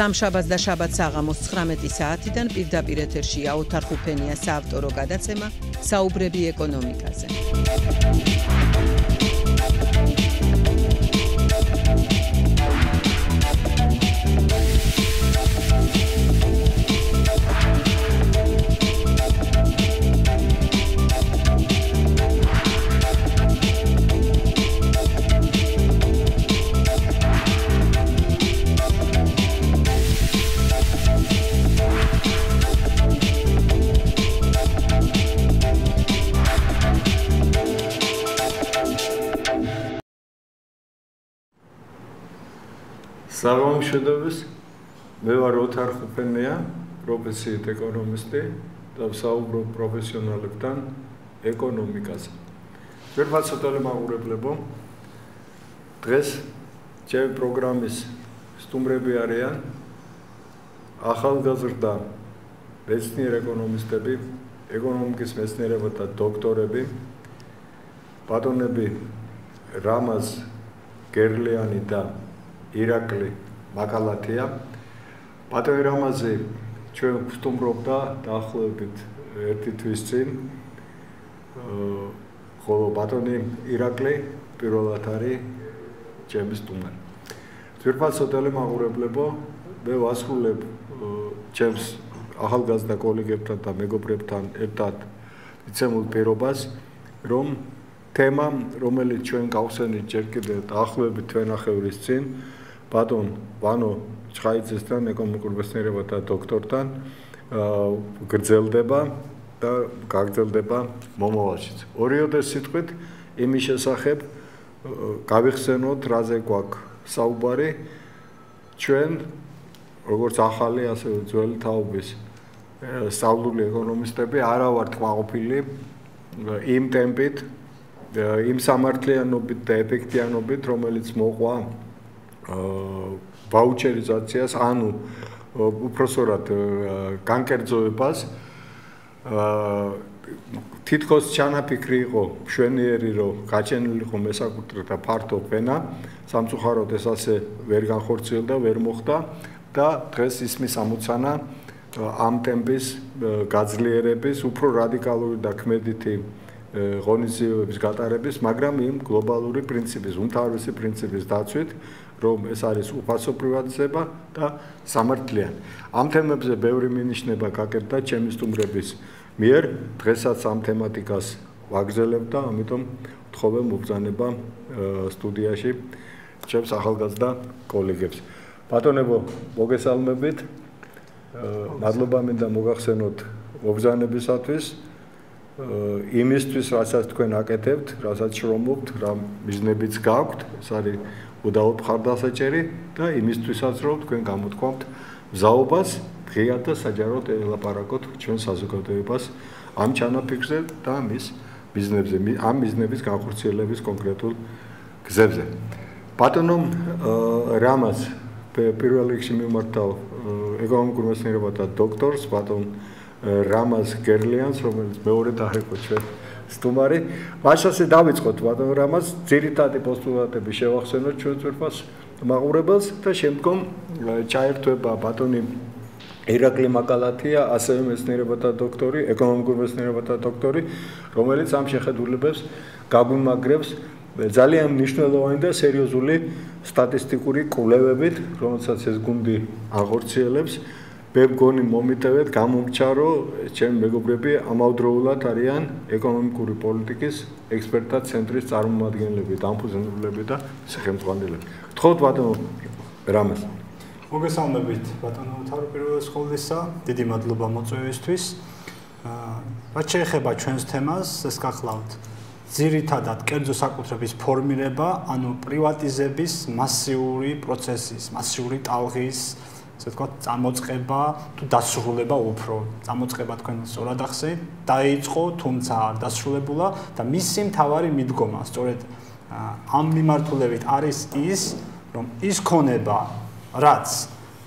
სამშაბათს და შაბათს აღამოს 19 საათიდან პირდაპირ ეთერშია ოთარ ხუფენია საავტორო გადაცემა საუბრები ეკონომიკაზე. საღამოშვიდობის მე ვარ ოთარ ხუფენია პროფესიით ეკონომისტი და საუბრობ პროფესიონალებთან ეკონომიკაზე ვერბალ ცოტალე მაგურებლებო დღეს ჩემი პროგრამის სტუმრები არიან ახალგაზრდა მეცნიერ ეკონომისტები ეკონომიკის მეცნიერებათა დოქტორები ბატონები რამაზ გერლიანი და ირაკლი მაკალათია. ბატონი რამაზი ჩვენ ვსტუმრობდა დაახლოებით ერთი თვის წინ. ხოლო ბატონი ირაკლი პირველად არის ჩემი სტუმარი ძირფალ სოთელი მაღურებლებო მე ვასრულებ ჩემს ახალგაზრდა კოლეგებთან და მეგობრებთან ერთად იცემულ პირობას რომ თემა რომელიც ჩვენ გავხსენით ჯერ კიდევ დაახლოებით თვენახევრის წინ ბატონ ვანო ჩხაიძესთან ეკონომიკურ მეცნიერებათა დოქტორთან გრძელდება და გაგრძელდება მომავალშიც. ორიოდე სიტყვით იმის შესახებ გავიხსენოთ რაზე გვაქვს საუბარი ჩვენ როგორც ახალი ასე ძველი თაობის სწავლული ეკონომისტები არა ვართ ყვაყოფილი იმ ტემპით იმ სამართლიანობით და ეფექტიანობით რომელიც მოყვა ვაუჩერიზაციას, ანუ უпроსორად განკერძოებას თითქოს ჩანაფიქრი იყო მშვენიერი რომ გაჩენილიყო მესაკუთრეთა ფართო ფენა სამწუხაროდ ეს ასე ვერ განხორციელდა ვერ მოხდა და დღეს ისმის ამოცანა ამ ტემპის გაძლიერების უფრო რადიკალური და ქმედითი ღონისძიებების გატარების, მაგრამ იმ გლობალური პრინციპის, უმთავრესი პრინციპის დაცვით, რომ ეს არის უფასო პრივატიზება და სამართლიანი. ამ თემებზე ბევრი მინიშნება გაკეთდა ჩემი სტუმრების მიერ. დღესაც ამ თემატიკას ვაგზელებ და ამიტომ ვთხოვე მობრძანება სტუდიაში ჩემს ახალგაზრდა კოლეგებს. ბატონებო, მოგესალმებით. მადლობა მინდა მოგახსენოთ მობრძანებისათვის. იმისთვის, რასაც თქვენ აკეთებთ, რასაც შრომობთ, რა მიზნებიც გაქვთ, ეს არის უდაოდ ხარდასაჭერი და იმისთვისაც რომ თქვენ გამოთქვამთ მზაობას დღეად და საჯაროდ ელაპარაკოთ ჩვენ საზოგადოებას ამ ჩანაფიქრზე და მის ბიზნესზე ამ ბიზნესის განხორციელების კონკრეტულ გზებზე. ბატონო რამაზ პირველ რიგში მიმართავ ეკონომიკურ მეცნიერებათა დოქტორს ბატონ რამაზ გერლიანს რომელიც მეორე დაერქვა ჩვენ სტუმარი. მაშასე დავიწყოთ ბატონ რამას, ძირითადი პოსტულატები შევახსენოთ ჩვენ წვერფას მაყურებელს და შემდგომ ჩაერთვება ბატონი ირაკლი მაკალათია, ასევე მეცნიერებათა დოქტორი, ეკონომიკურ მეცნიერებათა დოქტორი, რომელიც ამ შეხედულებებს გაგუნმაგრებს ძალიან მნიშვნელოვანი და სერიოზული სტატისტიკური კვლევებით, რომელსაც ეს გუნდი აღორციელებს. მე მგონი მომიტევეთ გამომჩა რომ ჩემ მეგობრები ამავდროულად არიან ეკონომიკური პოლიტიკის ექსპერტთა ცენტრის წარმომადგენლები, დამფუძნებლები და სახელმწიფოები. გთხოვთ ბატონო რამას. მოგესალმებით ბატონო თავი პირველ სკოლისა, დიდი მადლობა მოწვევისთვის. აა რაც შეეხება ჩვენს თემას, ეს გახლავთ ძირითადად კერძო საკუთრების ფორმირება, ანუ პრივატიზების მასიური პროცესის, მასიური ტალღის ასე ვთქვათ, წამოწყება თუ დასრულება უფრო. წამოწყება თქვენ სწორად ახსენეთ, დაიწყო, თუმცა არ დასრულებულა და მისი მთავარი მიდგომა სწორედ ამ მიმართულებით არის ის, რომ ის ქონება, რაც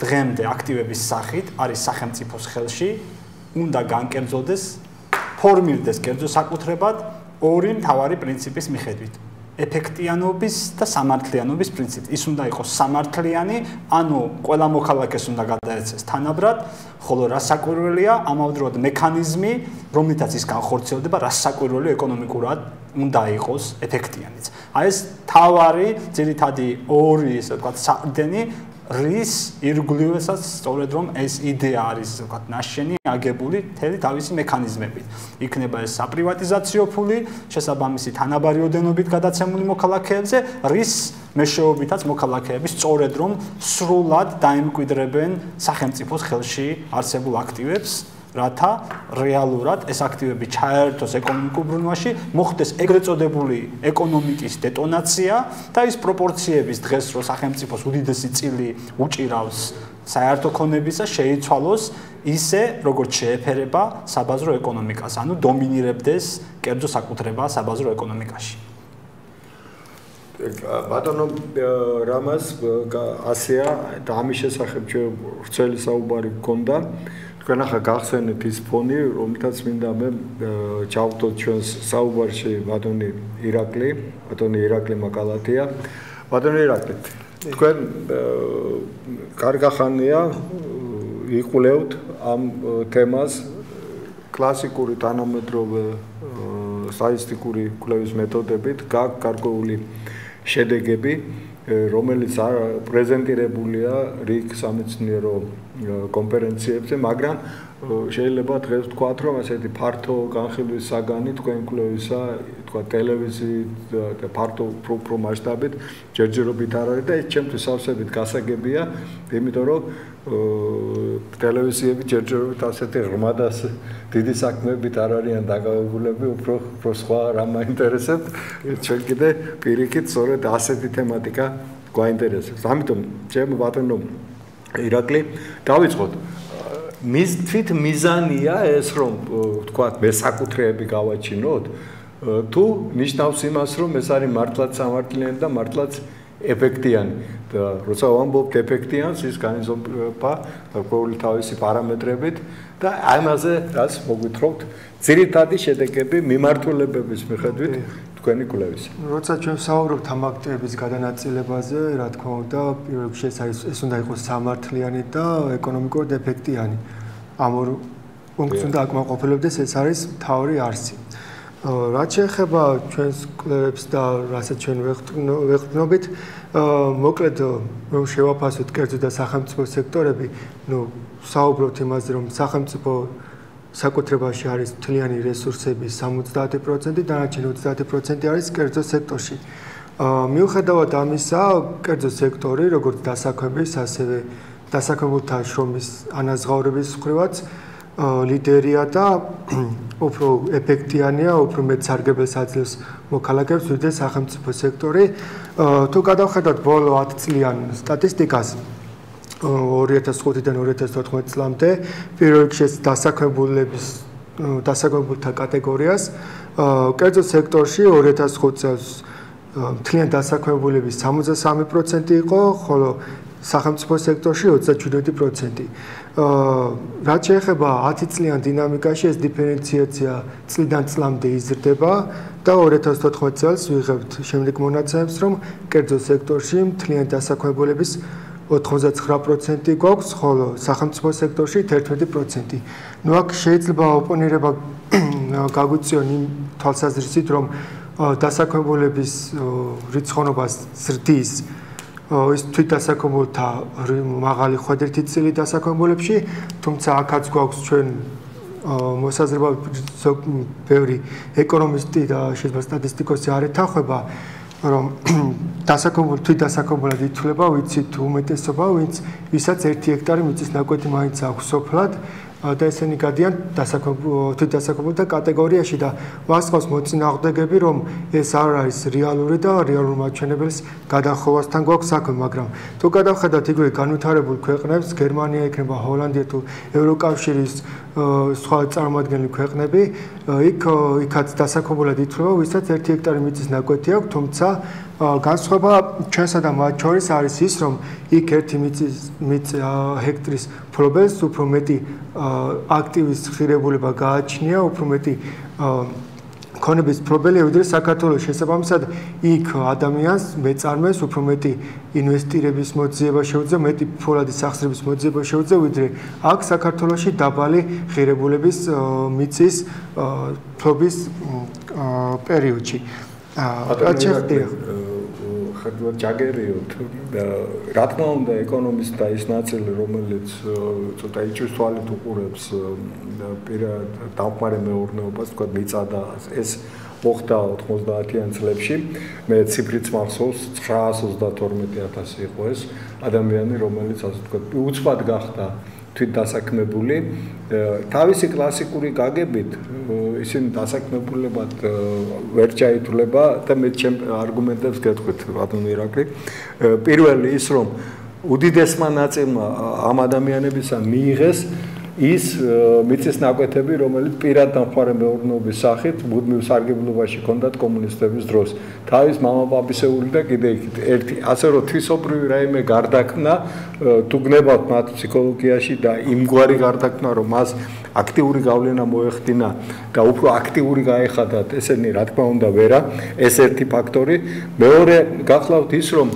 დღემდე აქტივების სახით არის სახელმწიფოს ხელში, უნდა განკერძოდეს, ფორმირდეს კერძო საკუთრებად ორი მთავარი პრინციპის მიხედვით. ეფექტიანობის და სამართლიანობის პრინციპი. ის უნდა იყოს სამართლიანი, ანუ ყველა მოქალაქეს უნდა გადაეცეს თანაბრად, ხოლო რასაკვირველია, ამავდროულად მექანიზმი, რომლითაც ის განხორციელდება, რასაკვირველი ეკონომიკურად უნდა იყოს ეფექტიანიც. აი ეს თავარი, ძირითადი ორი, ესე ვთქვათ, საყრდენი რის ირგვლივესაც სწორედ რომ ეს იდეა არის ვთქვათ ნაშენი აგებული თელი თავისი მექანიზმებით. იქნება ეს საპრივატიზაციო ფული, შესაბამისი თანაბარი ოდენობით გადაცემული მოქალაქეებზე, რის მეშვეობითაც მოქალაქეები სწორედ რომ სრულად დაემკვიდრებენ სახელმწიფოს ხელში არსებულ აქტივებს რათა რეალურად ეს აქტივები ჩაერთოს ეკონომიკურ ბრუნვაში, მოხდეს ეგრეთ წოდებული ეკონომიკის დეტონაცია და ის პროპორციების დღეს რო სახელმწიფოს უდიდესი წილი უჭირავს საერთო ქონებისა შეიცვალოს ისე როგორც შეეფერება საბაზრო ეკონომიკას, ანუ დომინირებდეს კერძო საკუთრება საბაზრო ეკონომიკაში. ბატონო რამას ასეა და ამის შესახებ ჩვენ ვრცელი საუბარი გქონდა. თქვენ ახლა გახსენეთ ის ფონი, რომელთაც მინდა მე ჩავთოთ ჩვენს საუბარში ბატონი ირაკლი, ბატონი ირაკლი მაკალათია. ბატონი ირაკლი, თქვენ კარგახანია იყულევთ ამ თემას კლასიკური თანამედროვე სტატისტიკური კვლევის მეთოდებით, გაქვს გარკვეული შედეგები, რომელიც პრეზენტირებულია რიგ სამეცნიერო კონფერენციებზე, მაგრამ შეიძლება დღეს ვთქვათ, რომ ასეთი ფართო განხილვის საგანი თქვენ კლუბისა, თქვა ტელევიზიით და ფართო პრო მასშტაბით ჯერჯერობით არ არის და ეს ჩემთვის სავსებით გასაგებია, იმიტომ რომ ტელევიზიები ჯერჯერობით ასეთი ღრმადას დიდი საქმეებით არ არიან დაკავებულები, უფრო უფრო სხვა რა მაინტერესებს, ჩვენ კიდე პირიქით სწორედ ასეთი თემატიკა გვაინტერესებს. ამიტომ ჩემო ბატონო ირაკლი დავიწყოთ მის თვით მიზანია ეს რომ თქვა მე საკუთრეები გავაჩინოთ. თუ ნიშნავს იმას რომ ეს არის მართლაც სამართლიანი და მართლაც ეფექტიანი. და როცა ვამბობთ ეფექტიანს ის განიზომება ყოველი თავისი პარამეტრებით და ამაზე რაც მოგვითხრობთ ძირითადი შედეგები მიმართულებების მიხედვით თქვენი კვლევის. როცა ჩვენ საუბრობთ ამ აქტივების გადანაწილებაზე, რა თქმა უნდა, პირველ რიგში ეს არის ეს უნდა იყოს სამართლიანი და ეკონომიკურად ეფექტიანი. ამ ორ პუნქტს უნდა აკმაყოფილებდეს, ეს არის თავი არსი. რაც შეეხება ჩვენს კვლევებს და რასაც ჩვენ ვეღწნობით, მოკლედ რომ შევაფასოთ კერძო და სახელმწიფო სექტორები, ну, საუბრობთ იმაზე, რომ სახელმწიფო საკუთრებაში არის მთლიანი რესურსების 70%, დანარჩენი 30% არის კერძო სექტორში. მიუხედავად ამისა, კერძო სექტორი, როგორც დასაქმების, ასევე დასაქმებულთა შრომის ანაზღაურების ხრივაც ლიდერია და უფრო ეფექტიანია, უფრო მეტ სარგებელს აძლევს მოქალაქეებს, ვიდრე სახელმწიფო სექტორი. თუ გადავხედოთ ბოლო 10 წლიან სტატისტიკას, 2005-დან 2014 წლამდე პირველ რიგში დასაქმებულების დასაქმებულთა კატეგორიას კერძო სექტორში 2005 წელს მთლიან დასაქმებულების 63% იყო, ხოლო სახელმწიფო სექტორში 37%. აა რაც შეეხება 10 წლიან დინამიკაში ეს დიფერენციაცია წლიდან წლამდე იზრდება და 2014 წელს ვიღებთ შემდეგ მონაცემებს, რომ კერძო სექტორში მთლიან დასაქმებულების 99% გვაქვს, ხოლო სახელმწიფო სექტორში 11%. ნუ აქ შეიძლება ოპონირება გაგვიწიონ იმ თვალსაზრისით, რომ დასაქმებულების რიცხოვნობას ზრდის ის თვით დასაქმებულთა მაღალი ხვედრითი წილი დასაქმებულებში, თუმცა აქაც გვაქვს ჩვენ მოსაზრება ბევრი ეკონომისტი და შეიძლება სტატისტიკოსი არ ეთანხმება რომ დასაკომულ თვით დასაკომულად ითვლება ვიცით უმეტესობა ვინც ვისაც 1 ჰექტარი მიწის ნაკვეთი მაინც აქვს სოფლად და ესენი გადიან დასაკომულ თვით დასაკომულთა კატეგორიაში და ვასწავს მოწინააღმდეგები რომ ეს არ არის რეალური და რეალურ მაჩვენებელს გადახოვასთან გვაქვს საქმე მაგრამ თუ გადავხედათ იგივე განვითარებულ ქვეყნებს გერმანია იქნება ჰოლანდია თუ ევროკავშირის სხვა წარმოადგენლი ქვეყნები იქ იქაც დასაკომულად ითვლება ვისაც 1 ჰექტარი მიწის ნაკვეთი აქვს თუმცა განსხვავება ჩვენსა და მათ შორის არის ის რომ იქ 1 მიწის მიწ ჰექტრის ფლობელს უფრო მეტი აქტივის ხირებულება გააჩნია უფრო მეტი ქონების პრობლემია ვიდრე საქართველოს შესაბამისად იქ ადამიანს მეწარმეს უფრო მეტი ინვესტირების მოძიება შეუძლია მეტი ფოლადის სახსრების მოძიება შეუძლია ვიდრე აქ საქართველოში დაბალი ღირებულების მიწის ფლობის პერიოდში. აა ჩეხტია ხარდა ჯაგერიოთ რა თქმა უნდა ეკონომისტთა ის ნაწილი რომელიც ცოტა იჭვის თვალით უყურებს პირად დამყარე მეურნეობას თქვა მიწადა. ეს მოხდა 90-იან წლებში მე ციფრიც მახსოვს 922000 იყო ეს ადამიანი რომელიც ასე თქვა უცბად გახდა თვით დასაქმებული. თავისი კლასიკური გაგებით ისინი დასაქმებულებად ვერ ჩაითვლება და მე ჩემ არგუმენტებს გეტყვით ბატონ ირაკლი პირველი ის რომ უდიდესმა ნაწილმა ამ ადამიანებისა მიიღეს ის მიწის ნაკვეთები, რომელიც პირად დამხმარე მეურნეობის სახით მუდმივ სარგებლობაში ჰქონდათ კომუნისტების დროს. თავის მამაპაპისეული და კიდე ერთი ასე რომ თვისობრივი რაიმე გარდაქმნა თუ გნებავთ მათ ფსიქოლოგიაში და იმგვარი გარდაქმნა რომ მას აქტიური გავლენა მოეხდინა და უფრო აქტიური გაეხადათ ესენი რა თქმა უნდა ვერა ეს ერთი ფაქტორი მეორე გახლავთ ის რომ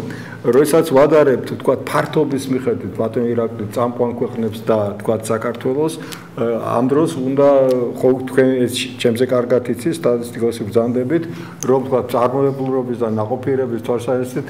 როდესაც ვადარებთ თქვა ფართობის მიხედვით ბატონ ირაკლი წამყვან ქვეყნებს და თქვა საქართველოს ამ დროს უნდა ხო თქვენ ეს ჩემზე კარგად იცით სტატისტიკას ვბრძანდებით, რომ თქვა წარმოებულობის და ناყოფიერების თვალსაზრისით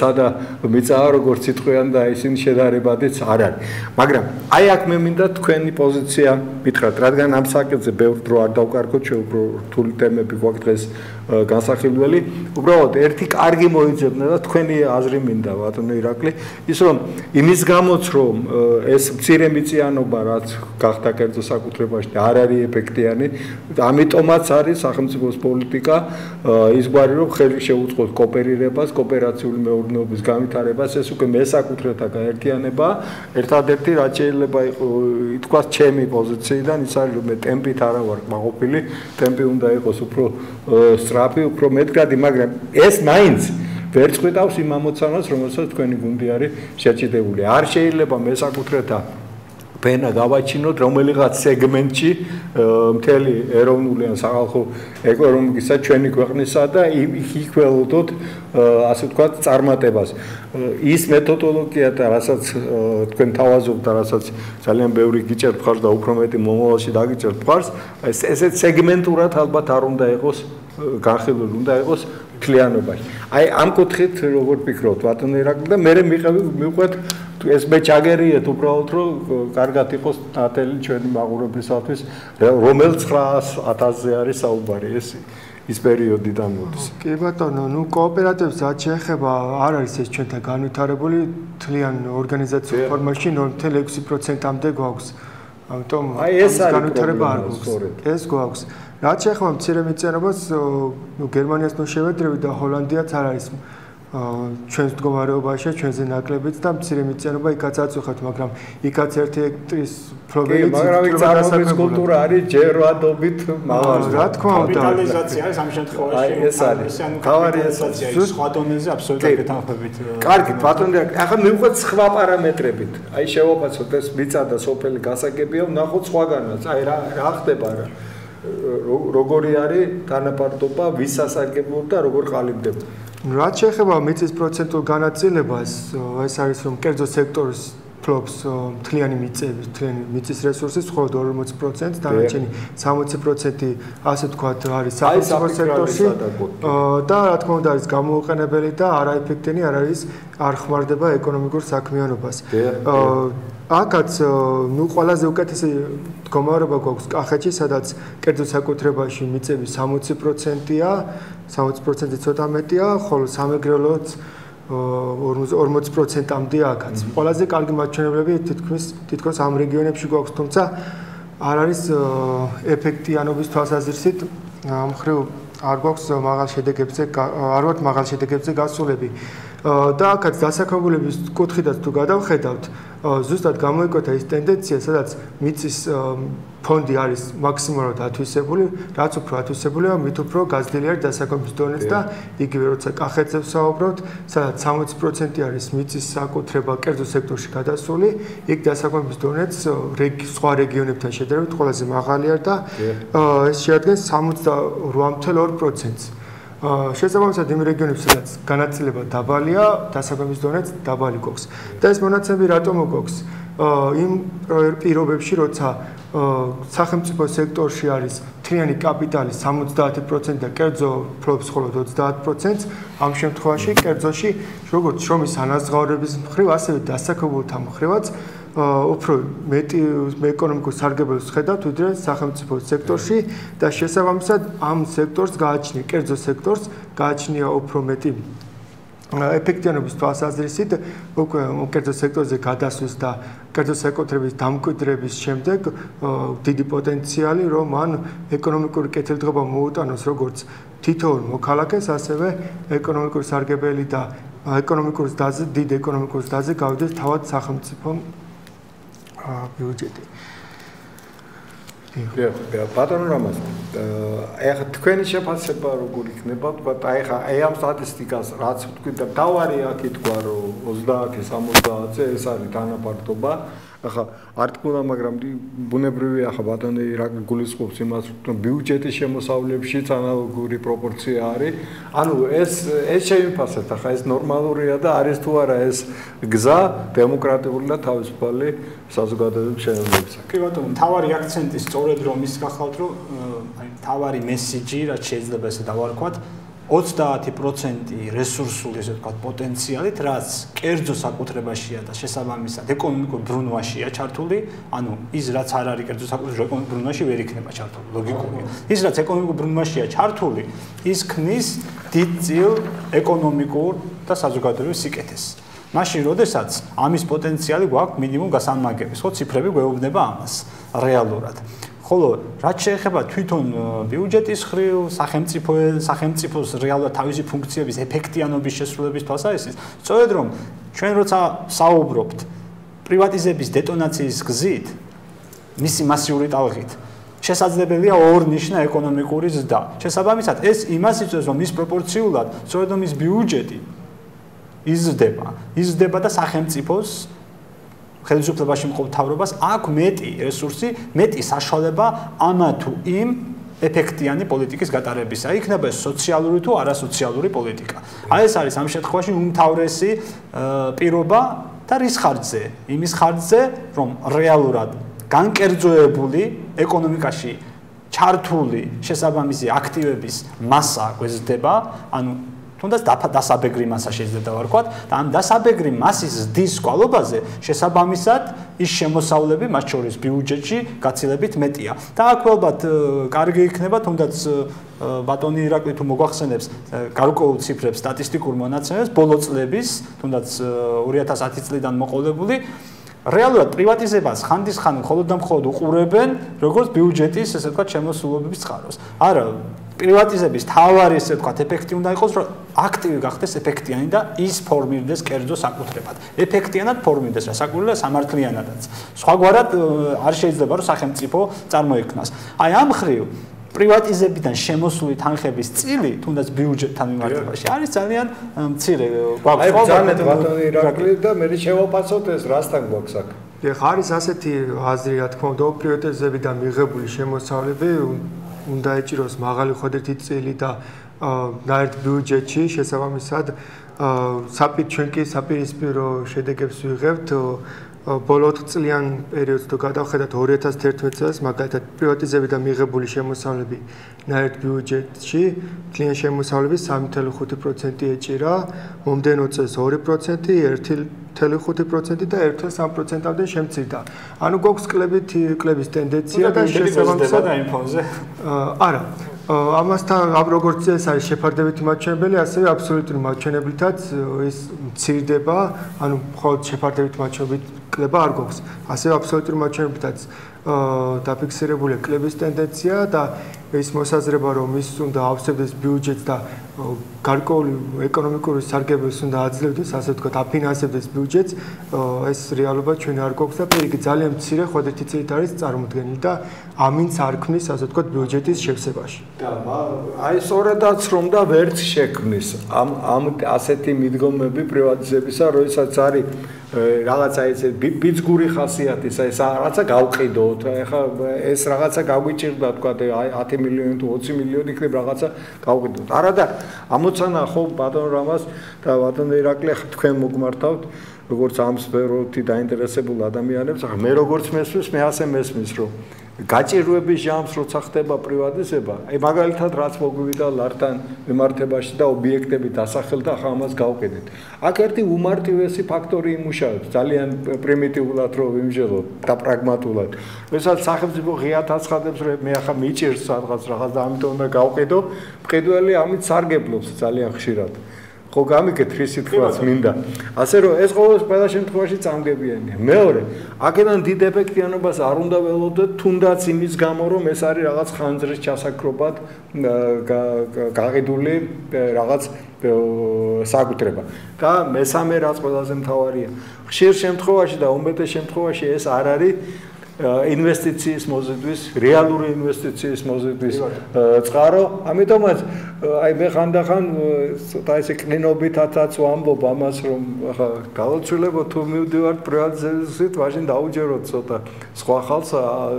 ცადა მიწაა როგორც სიტყვიან და ისინი შედარებადიც არ არის. მაგრამ აი აქ მე მინდა თქვენი პოზიცია მითხრათ, რადგან ამ საკითხზე ბევრ დრო არ დავკარგოთ, შე უფრო რთული თემები გვაქვს დღეს განსახილველი. უბრალოდ ერთი კარგი მოიძებნა და თქვენი აზრი მინდა ბატონო ირაკლი, ის რომ იმის გამოც რომ ეს მცირე მიწიანობა რაც გახდა კერძო საკუთრებაში არ არის ეფექტიანი. ამიტომაც არის სახელმწიფოს პოლიტიკა ის გვარი რომ ხელი შეუწყოს კოოპერირებას კოოპერაციული მეურნეობის განვითარებას. ეს უკვე მესაკუთრეთა გაერთიანება. ერთადერთი რაც შეიძლება ითქვას ჩემი პოზიციიდან ის არის რომ მე ტემპით არა ვარ მაყოფილი. ტემპი უნდა იყოს უფრო სწრაფი უფრო მეტგადი მაგრამ ეს მაინც ვერ წყვეტავს იმ ამოცანას, რომელსაც თქვენი გუნდი არის შეჭიდებული. არ შეიძლება მესაკუთრეთა ფენა გავაჩინოთ რომელიღაც სეგმენტში მთელი ეროვნული ან სახალხო ეკონომიკისა ჩვენი ქვეყნისა და იქველოდოთ ასე ვთქვათ წარმატებას. ის მეთოდოლოგია და რასაც თქვენ თავაზობთ და რასაც ძალიან ბევრი გიჭერთ ხარს და უფრო მეტი მომავალში დაგიჭერთ ხარს, ეს ესეც სეგმენტურად ალბათ არ უნდა იყოს განხილული, უნდა იყოს თლიანობაში. აი ამ კუთხით როგორ ფიქრობთ ბატონ ერაკლი და მე მიყევი მიყვეთ ეს მე ჩაგერიეთ უბრალოდ რომ კარგად იყოს ნატელი ჩვენი მაყურებისათვის რომელ 900000-ზე არის საუბარი ეს ის პერიოდიდან მოდის. კი ბატონო, ნუ კოოპერატივს რაც შეეხება არ არის ეს ჩვენთან განვითარებული თლიან ორგანიზაციულ ფორმაში 0.6%-ამდე გვაქვს. ამიტომ აი ეს არის განვითარება არ გვაქვს. ეს გვაქვს. რაც შეეხება მცირე მიწიანობას, ნუ გერმანიას ნუ შევედრები და ჰოლანდიაც არ არის ჩვენს მდგომარეობაში, ჩვენზე ნაკლებიც და მცირე მიწიანობა იქაც აწუხებთ, მაგრამ იქაც ერთი ექტრის პრობლემი კი, მაგრამ ის წარმოების კულტურა არის ჯერვადობით მაღალი. რა თქმა უნდა, კაპიტალიზაცია არის ამ შემთხვევაში. აი ეს არის. თავარი ეს არის სხვა დონეზე აბსოლუტურად გეთანხმებით. კარგი, ბატონი, ახლა მივყვეთ სხვა პარამეტრებით. აი შევაფასოთ ეს მიწა და სოფელი გასაგებია, ვნახოთ სხვაგანაც. აი რა რა ხდება რა. როგორი არის თანაპარტობა ვის სასარგებლოდ და როგორ ყალიბდება? რაც შეეხება მიწის პროცენტულ განაწილებას ეს არის რომ კერძო სექტორის ფლობს მთლიანი მიწების მთლიანი მიწის რესურსის მხოლოდ 40% დანარჩენი 60% ასე ვთქვათ არის საფინანსო სექტორში და რა თქმა უნდა არის გამოუყენებელი და არაეფექტიანი არ არის არ ხმარდება ეკონომიკურ საქმიანობას აკაც ნუ ყველაზე უკეთესი მდგომარეობა გვაქვს კახეთში, სადაც კერძო საკუთრებაში მიწები 60%-ია, 60%-ი ცოტა მეტია, ხოლო სამეგრელოც 40%-ამდე აკაც. ყველაზე კარგი მაჩვენებლები თითქმის თითქოს ამ რეგიონებში გვაქვს, თუმცა არ არის ეფექტიანობის თვალსაზრისით ამ ხრივ არ გვაქვს მაღალ შედეგებზე არ ვართ მაღალ შედეგებზე გასულები. და აქაც დასაქმებულების კუთხიდან თუ გადავხედავთ, ზუსტად გამოიკვეთა ის ტენდენცია, სადაც მიწის ფონდი არის მაქსიმალურად ათვისებული, რაც უფრო ათვისებულია, მით უფრო გაზრდილი არის დასაქმების დონეც და იგივე როცა კახეთზე ვსაუბრობთ, სადაც 60% არის მიწის საკუთრება კერძო სექტორში გადასული, იქ დასაქმების დონეც სხვა რეგიონებთან შედარებით ყველაზე მაღალია და ეს შეადგენს 68.2%-ს. შესაბამისად იმ რეგიონებში სადაც განაწილება დაბალია, დასაქმების დონეც დაბალი გვაქვს. და ეს მონაცემები რატომ გვაქვს? იმ პირობებში, როცა სახელმწიფო სექტორში არის თლიანი კაპიტალის 70% და კერძო ფლობს მხოლოდ 30%-ს, ამ შემთხვევაში კერძოში როგორც შრომის ანაზღაურების მხრივ, ასევე დასაქმებულთა მხრივაც უფრო მეტი ეკონომიკურ სარგებლობას ხედავთ ვიდრე სახელმწიფო სექტორში და შესაბამისად ამ სექტორს გააჩნია კერძო სექტორს გააჩნია უფრო მეტი ეფექტიანობის თვალსაზრისით უკვე კერძო სექტორზე გადასვლის და კერძო სექტორების დამკვიდრების შემდეგ დიდი პოტენციალი რომ ან ეკონომიკური კეთილდღეობა მოუტანოს როგორც თითოეულ მოქალაქეს ასევე ეკონომიკური სარგებელი და ეკონომიკური დაზე დიდ ეკონომიკურ დაზე გავიდეს თავად სახელმწიფო ბიუჯეტი. დიახ, ბატონო რამაზ. აი ხა თქვენი შეფასება როგორ იქნება? თქვა აი ხა აი ამ სტატისტიკას რაც თქვი და დავარი აქ ითქვა რომ 30-70-ზე ეს არის თანაბარდობა. ახლა არ თქუნა, მაგრამ ბუნებრივია ახლა ბატონი რა გულისხმობს იმას, რომ ბიუჯეტის შემოსავლებში ანალოგური პროპორცია არის. ანუ ეს ეს შეიმფასეთ, ახლა ეს ნორმალურია და არის თუ არა ეს გზა დემოკრატიული და თავისუფალი საზოგადოების შენობისა. კი ბატონო, თავარი აქცენტი სწორედ რომ ის გახავთ, რომ აი თავარი მესიჯი, რაც შეიძლება ესე დავარქვათ, 30% რესურსული ესე ვთქვათ პოტენციალით, რაც კერძო საკუთრებაშია და შესაბამისად ეკონომიკურ ბრუნვაშია ჩართული, ანუ ის რაც არ არის კერძო საკუთრებაში ეკონომიკურ ბრუნვაში ვერ იქნება ჩართული, ლოგიკურია. ის რაც ეკონომიკურ ბრუნვაშია ჩართული, ის ქმნის დიდ წილ ეკონომიკურ და საზოგადოებრივ სიკეთეს. მაშინ, როდესაც ამის პოტენციალი გვაქვს მინიმუმ გასამაგების, ხო, ციფრები გვეუბნება ამას რეალურად. ხოლო რაც შეეხება თვითონ ბიუჯეტის ხრივ, სახელმწიფო სახელმწიფოს რეალურად თავისი ფუნქციების ეფექტიანობის შესრულების თვალსაზრისით, სწორედ რომ ჩვენ როცა საუბრობთ პრივატიზების დეტონაციის გზით, მისი მასიური ტალღით, შესაძლებელია ორნიშნა ეკონომიკური ზრდა. შესაბამისად, ეს იმას იწვევს, რომ ის პროპორციულად, სწორედ რომ ის ბიუჯეტი იზრდება, იზრდება და სახელმწიფოს ხელისუფლებაში მყოფ თავრობას აქვს მეტი რესურსი, მეტი საშუალება ამა თუ იმ ეფექტიანი პოლიტიკის გატარებისა. იქნება ეს სოციალური თუ არასოციალური პოლიტიკა. აი ეს არის ამ შემთხვევაში უმთავრესი პირობა და რის ხარჯზე? იმის ხარჯზე, რომ რეალურად განკერძოებული ეკონომიკაში ჩართული შესაბამისი აქტივების მასა გვეზრდება, ანუ თუნდაც დასაბეგრი მასა შეიძლება დავარქვათ და ამ დასაბეგრი მასის ზდის კვალობაზე შესაბამისად ის შემოსავლები მათ შორის ბიუჯეტში გაცილებით მეტია. და აქ ალბათ კარგი იქნება თუნდაც ბატონი ირაკლი თუ მოგვახსენებს გარკვეულ ციფრებს სტატისტიკურ მონაცემებს ბოლო წლების თუნდაც 2010 წლიდან მოყოლებული რეალურად პრივატიზებას ხანდისხან მხოლოდ და მხოლოდ უყურებენ როგორც ბიუჯეტის ესე ვთქვათ შემოსულობების წყაროს. არა პრივატიზების თავარი ესე ვთქვათ ეფექტი უნდა იყოს რომ აქტივი გახდეს ეფექტიანი და ის ფორმირდეს კერძო საკუთრებად. ეფექტიანად ფორმირდეს რა საკუთრება სამართლიანადაც. სხვაგვარად არ შეიძლება რომ სახელმწიფო წარმოექმნას აი ამ ხრივ პრივატიზებიდან შემოსული თანხების წილი თუნდაც ბიუჯეტთან მიმართებაში არის ძალიან მცირე გვაქვს. აი ძალიან ბატონი ირაკლი და მე შევაფასოთ ეს რასთან გვაქვს აქ? ეხა არის ასეთი აზრი რა თქმა უნდა პრივატიზებიდან მიღებული შემოსავლები უნდა ეჭიროს მაღალი ხვედრითი წილი და ნაერთ ბიუჯეტში შესაბამისად საპირ ჩვენ კი საპირისპირო შედეგებს ვიღებთ ბოლო 4 წლიან პერიოდს თუ გადავხედათ 2011 წელს მაგალითად პრივატიზებიდან მიღებული შემოსავლები ნაერთ ბიუჯეტში კლient შემოსავლების 3.5% ეჭირა მომდენო წელს 2% 1.5% და 1.3%-ამდე შემცირდა. ანუ გვაქვს კლებით კლების ტენდენცია და შესაბამისად და იმ ფონზე არა ამასთან ამ როგორც ეს არის შეფარდებითი მაჩვენებელი, ასევე აბსოლუტური მაჩვენებლითაც ის მცირდება, ანუ მხოლოდ შეფარდებითი მაჩვენებლით კლება არ გვაქვს. ასევე აბსოლუტური მაჩვენებლითაც დაფიქსირებული კლების ტენდენცია და ის მოსაზრება რომ ის უნდა ავსებდეს ბიუჯეტს და გარკვეული ეკონომიკური სარგებლობს უნდა აძლევდეს, ასე ვთქვათ, აფინანსებდეს ბიუჯეტს, ეს რეალობა ჩვენ არ გვაქვს და პირიქი ძალიან მცირე ხვედრითი წილით არის წარმოქმნილი და ამინც არ ქმნის, ასე ვთქვათ, ბიუჯეტის შევსებაში. და აი სწორედაც რომ და ვერც შექმნის. ამ ამ ასეთი მიდგომები პრივატიზებისა, როდესაც არის რაღაცა ეს ბიძგური ხასიათის ეს რაღაცა გავყიდოთ. ეხა ეს რაღაცა გაგვიჭირდა თქვა 10 მილიონი თუ 20 მილიონი იქნებ რაღაცა გავყიდოთ. არადა ამოცანა ხო ბატონ რამას და ბატონ ირაკლი თქვენ მოგმართავთ როგორც ამ სფეროთი დაინტერესებულ ადამიანებს. ახლა მე როგორც მესმის მე ასე მესმის რომ გაჭირვების ჟამს როცა ხდება პრივატიზება, აი მაგალითად რაც მოგვივიდა ლართან მიმართებაში და ობიექტები დასახელდა ხა ამას გავყიდეთ. აქ ერთი უმარტივესი ფაქტორი იმუშავებს, ძალიან პრიმიტიულად რო ვიმჟელოთ და პრაგმატულად. მესაც სახელმწიფო ღიათ აცხადებს, რომ მე ახლა მიჭირს რაღაც რაღაც და ამიტომ უნდა გავყიდო, მყიდველი ამით სარგებლობს ძალიან ხშირად. ხო გამიგეთ რის სიტყვას მინდა. ასე რომ ეს ყოველ ყველა შემთხვევაში წამგებიანია. მეორე, აქედან დიდ ეფექტიანობას არ უნდა ველოდოთ თუნდაც იმის გამო რომ ეს არის რაღაც ხანძრის ჩასაკრობად გაყიდული რაღაც საკუთრება. და მესამე რაც ყველაზე მთავარია, ხშირ შემთხვევაში და უმეტეს შემთხვევაში ეს არ არის ინვესტიციის მოზიდვის, რეალური ინვესტიციის მოზიდვის წყარო. ამიტომაც აი მე ხანდახან ცოტა ესე კნინობითაც ვამბობ ამას, რომ ახლა გავოცვილებო თუ მივდივართ პრიალზესით, მაშინ დაუჯეროთ ცოტა სხვა ხალხს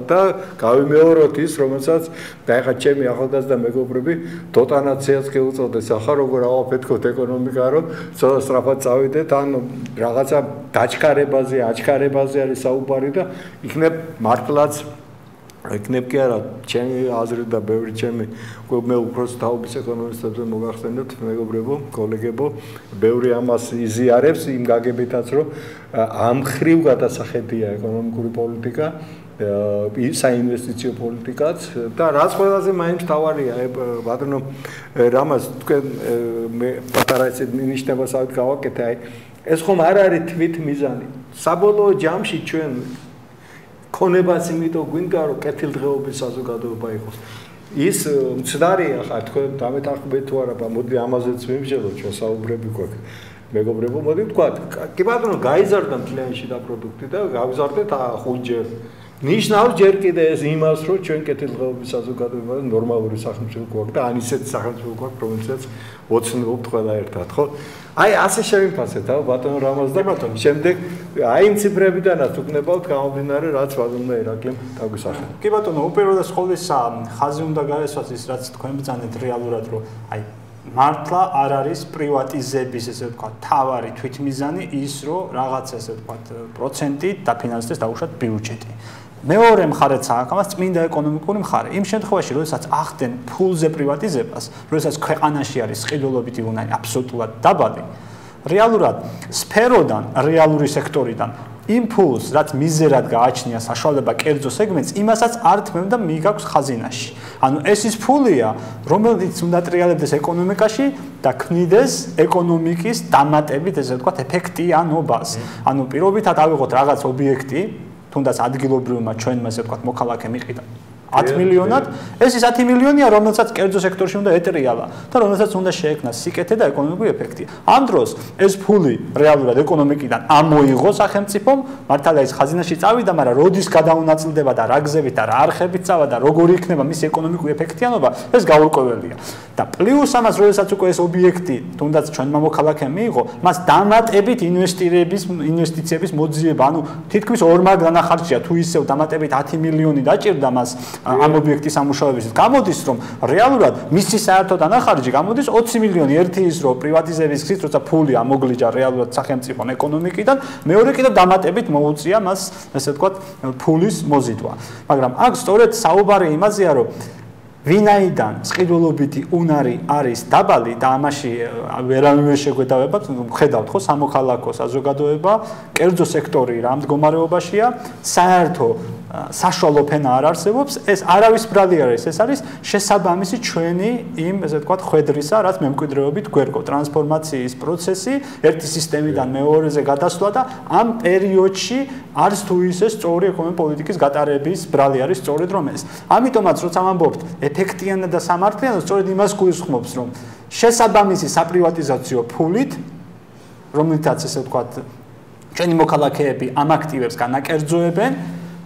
და გავიმეოროთ ის, რომელსაც და ახლა ჩემი ახალგაზრდა მეგობრები დოტანაციას გეუწოდეს, ახლა როგორ ავაფეთქოთ ეკონომიკა, რომ ცოტა სწრაფად წავიდეთ, ანუ რაღაცა დაჩქარებაზე, აჩქარებაზე არის საუბარი და იქნებ მართლაც ეკნებ კი არა ჩემი აზრი და ბევრი ჩემი მე უბრალოდ თაობის ეკონომისტებზე მოგახსენებთ მეგობრებო კოლეგებო. ბევრი ამას იზიარებს იმ გაგებითაც რომ ამ ხრივ გადასახედია ეკონომიკური პოლიტიკა საინვესტიციო პოლიტიკაც. და რაც ყველაზე მაინც თავარია ბატონო რამას თქვენ მე პატარა ესე ნიშნებას ავით გავაკეთე აი ეს ხომ არ არის თვით მიზანი. საბოლოო ჯამში ჩვენ ქონებას იმიტომ გვინდა რომ კეთილდღეობის საზოგადოება იყოს. ის მცდარია ხა თქვენ დამეთანხმებით თუ არა მოდი ამაზეც ვიმჟელოთ ჩვენ საუბრები გვაქვს. მეგობრებო მოდი თქვა კი ბატონო გაიზარდა მთლიანში და პროდუქტი და გავიზარდეთ ხუნჯერ ნიშნავს ჯერ კიდე ეს იმას რომ ჩვენ კეთილდღეობის საზოგადოება ნორმალური სახელმწიფო გვაქვს და ან ისეთ სახელმწიფო გვაქვს რომელსაც ოცნებობთ ყველა ერთად ხო? აი ასე შევიფასეთ ა ბატონ რამაზ და ბატონ შემდეგ აი იმ ციფრებიდანაც უკნებავთ გამომდინარე რაც ბატონმა ირაკლიმ დაგვისახა კი ბატონო უპირველეს ყოვლისა ხაზი უნდა გაესვას ის რაც თქვენ ბძანეთ რეალურად რომ აი მართლა არ არის პრივატიზების ესე ვთქვა თავარი თვითმიზანი ის რომ რაღაც ესე ვთქვა პროცენტი დაფინანსდეს დაუშვათ ბიუჯეტი მეორე მხარეც აქვს ამას წმინდა ეკონომიკური მხარე. იმ შემთხვევაში, როდესაც ახდენ ფულზე პრივატიზებას, როდესაც ქვეყანაში არის ყიდულობითი უნარი აბსოლუტურად დაბალი, რეალურად სფეროდან, რეალური სექტორიდან იმ ფულს, რაც მიზერად გააჩნია საშუალება კერძო სეგმენტს, იმასაც არ თმევდა მიგაქვს ხაზინაში. ანუ ეს ის ფულია, რომელიც უნდა ტრიალებდეს ეკონომიკაში და ქმნიდეს ეკონომიკის დამატებით, ესე ვთქვათ, ეფექტიანობას. ანუ პირობითად ავიღოთ რაღაც ობიექტი, თუნდაც ადგილობრივმა ჩვენმა ესე ვთქვათ მოქალაქე მიყიდა 10 მილიონად, ეს ის 10 მილიონია, რომელსაც კერძო სექტორში უნდა ეტრიალა და რომელსაც უნდა შეექმნა სიკეთე და ეკონომიკური ეფექტი. ამ დროს ეს ფული რეალურად ეკონომიკიდან ამოიღო სახელმწიფომ, მართალია ის ხაზინაში წავიდა, მაგრამ როდის გადაუნაწილდება და რა გზებით და რა არხებით წავა და როგორი იქნება მისი ეკონომიკური ეფექტიანობა, ეს გაურკვეველია. და პლუს ამას, როდესაც უკვე ეს ობიექტი თუნდაც ჩვენმა მოქალაქემ მიიღო, მას დამატებით ინვესტირების ინვესტიციების მოძიება, ანუ თითქმის ორმაგ დანახარჯია თუ ისევ დამატებით 10 მილიონი დაჭირდა მას ამ ობიექტის ამუშავებისთვის. გამოდის რომ რეალურად მისი საერთო დანახარჯი გამოდის 20 მილიონი ერთი ის რომ პრივატიზების გზით როცა ფული ამოგლიჯა რეალურად სახელმწიფო ეკონომიკიდან, მეორე კიდევ დამატებით მოუწია მას ესე ვთქვათ ფულის მოზიდვა. მაგრამ აქ სწორედ საუბარი იმაზეა რომ ვინაიდან წყიდულობითი უნარი არის დაბალი და ამაში ვერავინ შეგვედავება, ხედავთ ხო სამოქალაქო საზოგადოება, კერძო სექტორი რა მდგომარეობაშია, საერთო საშუალო ფენა არ არსებობს, ეს არავის ბრალი არის, ეს არის შესაბამისი ჩვენი იმ, ესე ვთქვათ, ხვედრისა, რაც მემკვიდრეობით გვერგო. ტრანსფორმაციის პროცესი ერთი სისტემიდან მეორეზე გადასვლა და ამ პერიოდში არც თუ ისე სწორი ეკონომიკური პოლიტიკის გატარების ბრალი არის სწორედ რომ ეს. ამიტომაც როცა ამბობთ ეფექტიანად და სამართლიანად, სწორედ იმას გულისხმობს, რომ შესაბამისი საპრივატიზაციო ფულით რომლითაც ესე ვთქვათ ჩვენი მოქალაქეები ამ აქტივებს განაკერძოებენ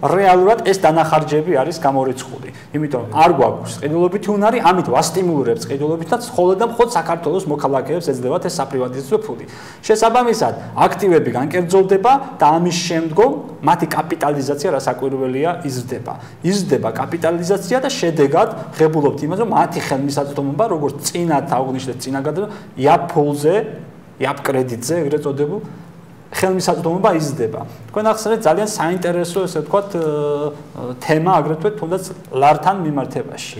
რეალურად ეს დანახარჯები არის გამორიცხული. იმიტომ არ გვაქვს ყიდულობითი უნარი, ამით ვასტიმულირებთ ყიდულობითაც ხოლმე და მხოლოდ საქართველოს მოქალაქეებს ეძლებათ ეს საპრივატიზაციო ფული. შესაბამისად, აქტივები განკერძოვდება და ამის შემდგომ მათი კაპიტალიზაცია რასაკვირველია იზრდება. იზრდება კაპიტალიზაცია და შედეგად ღებულობთ იმას, რომ მათი ხელმისაწვდომობა როგორც წინათ აღნიშნეთ წინაგად იაფოლზე, იაფ კრედიტზე ეგრეთ წოდებულ ხელმისაწვდომობა იზრდება. თქვენ ახსენეთ ძალიან საინტერესო ესე ვთქვათ თემა აგრეთვე თუნდაც ლართან მიმართებაში.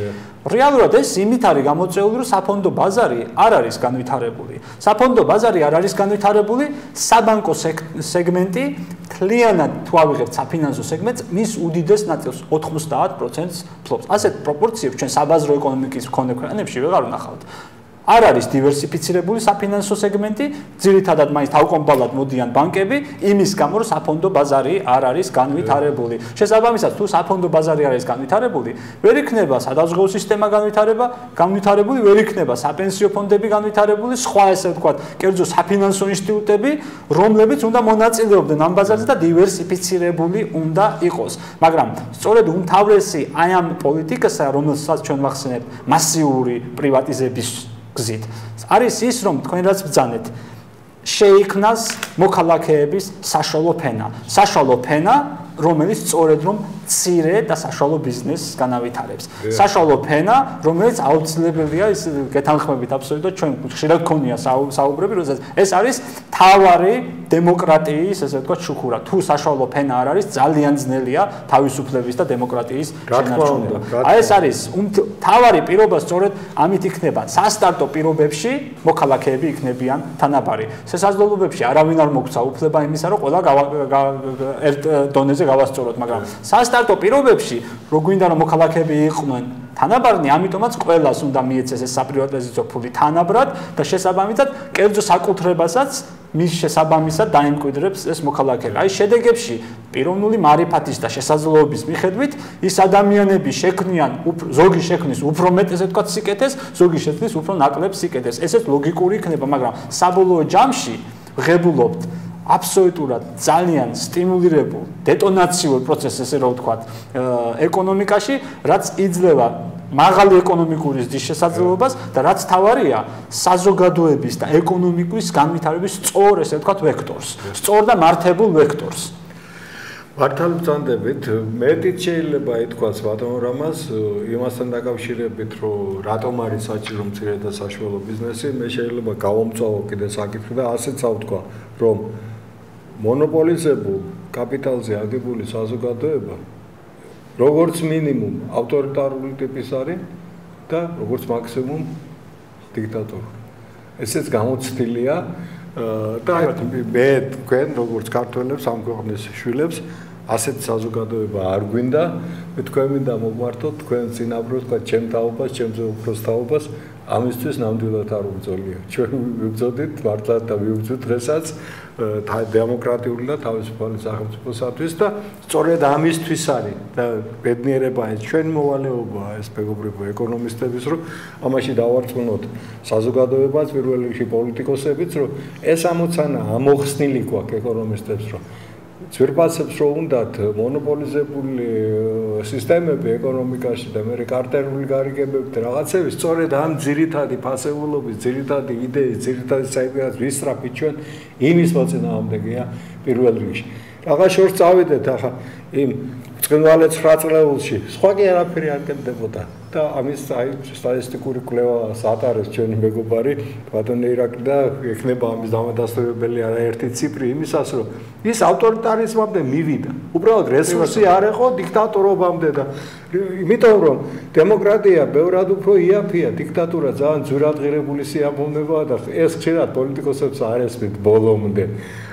რეალურად ეს იმით არის გამოწეული, რომ საფონდო ბაზარი არ არის განვითარებული. საფონდო ბაზარი არ არის განვითარებული, საბანკო სეგმენტი თლიანად თუ ავიღებთ საფინანსო სეგმენტს, მის უდიდეს ნაწილს 90%-ს ფლობს. ასეთ პროპორციებს ჩვენ საბაზრო ეკონომიკის მქონე ქვეყნებში ვეღარ ვნახავთ. არ არის დივერსიფიცირებული საფინანსო სეგმენტი, ძირითადად მაინც თავკომპალად მოდიან ბანკები, იმის გამო რომ საფონდო ბაზარი არ არის განვითარებული. შესაბამისად, თუ საფონდო ბაზარი არ არის განვითარებული, ვერ იქნება სადაზღვეო სისტემა განვითარება, განვითარებული ვერ იქნება საპენსიო ფონდები განვითარებული, სხვა ესე ვთქვათ, კერძო საფინანსო ინსტიტუტები, რომლებიც უნდა მონაწილეობდნენ ამ ბაზარზე და დივერსიფიცირებული უნდა იყოს. მაგრამ სწორედ უმთავრესი აი ამ პოლიტიკასა, რომელსაც ჩვენ ვახსენებთ, მასიური პრივატიზების გზით. არის ის, რომ თქვენ რაც ბძანეთ, შეიქმნას მოქალაქეების საშუალო ფენა. საშუალო ფენა, რომელიც სწორედ რომ ცირე და საშუალო ბიზნესს განავითარებს. საშუალო ფენა, რომელიც აუცილებელია ის გეთანხმებით აბსოლუტურად ჩვენ ხშირად გქონია საუბრები, როდესაც ეს არის თავარი დემოკრატიის, ესე ვთქვათ, შუქურა. თუ საშუალო ფენა არ არის, ძალიან ძნელია თავისუფლების და დემოკრატიის შენარჩუნება. აი ეს არის თავარი პირობა სწორედ ამით იქნება. სასტარტო პირობებში მოქალაქეები იქნებიან თანაბარი. შესაძლებლობებში არავინ არ მოგცა უფლება იმისა, რომ ყველა ერთ დონეზე გავასწოროთ, მაგრამ სასტარტო სტარტო პირობებში რო გვინდა რომ მოქალაქეები იყვნენ თანაბარნი, ამიტომაც ყველას უნდა მიეცეს ეს საპრივატიზაციო ფული თანაბრად და შესაბამისად კერძო საკუთრებასაც მის შესაბამისად დაიმკვიდრებს ეს მოქალაქეები. აი შედეგებში პიროვნული მარიფათის და შესაძლებლობის მიხედვით ის ადამიანები შექმნიან ზოგი შექმნის უფრო მეტ ესე ვთქვათ სიკეთეს, ზოგი შექმნის უფრო ნაკლებ სიკეთეს. ესეც ლოგიკური იქნება, მაგრამ საბოლოო ჯამში ღებულობთ აბსოლუტურად ძალიან სტიმულირებულ დეტონაციურ პროცესს ესე რომ ვთქვათ ეკონომიკაში რაც იძლევა მაღალი ეკონომიკური ზრდის შესაძლებლობას და რაც თავარია საზოგადოების და ეკონომიკის განვითარების სწორ ესე ვთქვათ ვექტორს სწორ და მართებულ ვექტორს. მართალ ბრძანდებით მეტიც შეიძლება ითქვას ბატონო რამას იმასთან დაკავშირებით რომ რატომ არის საჭირო მცირე და საშუალო ბიზნესი მე შეიძლება გავამწვავო კიდე საკითხი და ასეც ავთქვა რომ მონოპოლიზებულ კაპიტალზე აგებული საზოგადოება როგორც მინიმუმ ავტორიტარული ტიპის არის და როგორც მაქსიმუმ დიქტატორი. ესეც გამოცდილია და მე თქვენ როგორც ქართველებს ამ ქვეყნის შვილებს ასეთ საზოგადოება არ გვინდა, მე თქვენ მინდა მოგმართოთ თქვენ წინაპრებს, თქვა ჩემ თაობას, ჩემზე უფროს თაობას, ამისთვის ნამდვილად არ უძოლია. ჩვენ ვიბრძოდით მართლა და ვიბრძვით დღესაც დემოკრატიული და თავისუფალი სახელმწიფოსათვის და სწორედ ამისთვის არის და ბედნიერება ეს ჩვენ მოვალეობაა ეს მეგობრებო ეკონომისტების რომ ამაში დავარწმუნოთ საზოგადოებას პირველ რიგში პოლიტიკოსებიც რომ ეს ამოცანა ამოხსნილი გვაქვს ეკონომისტებს რომ ძვირფასებს რო უნდათ მონოპოლიზებული სისტემები ეკონომიკაში და მე კარტერული გარიგებები და რაღაცები სწორედ ამ ძირითადი ფასეულობის ძირითადი იდეის ძირითადი საერთოდ ვისტრაფი ჩვენ იმის მოწინააღმდეგეა პირველ რიგში. რაღა შორს წავიდეთ ახლა იმ წვენვალე 9 წლეულში სხვა კი არაფერი არ კეთდებოდა და ამის აი სტატისტიკური კვლევა სატარეს ჩვენი მეგობარი ბატონი ირაკლი და ექნება ამის დამადასტურებელი არაერთი ციფრი იმისას რომ ის ავტორიტარიზმამდე მივიდა. უბრალოდ რესურსი არ ეხო დიქტატორობამდე და იმიტომ რომ დემოკრატია ბევრად უფრო იაფია, დიქტატურა ძალიან ძვირადღირებული სიამოვნებაა და ეს ხშირად პოლიტიკოსებს არ ესმით ბოლომდე.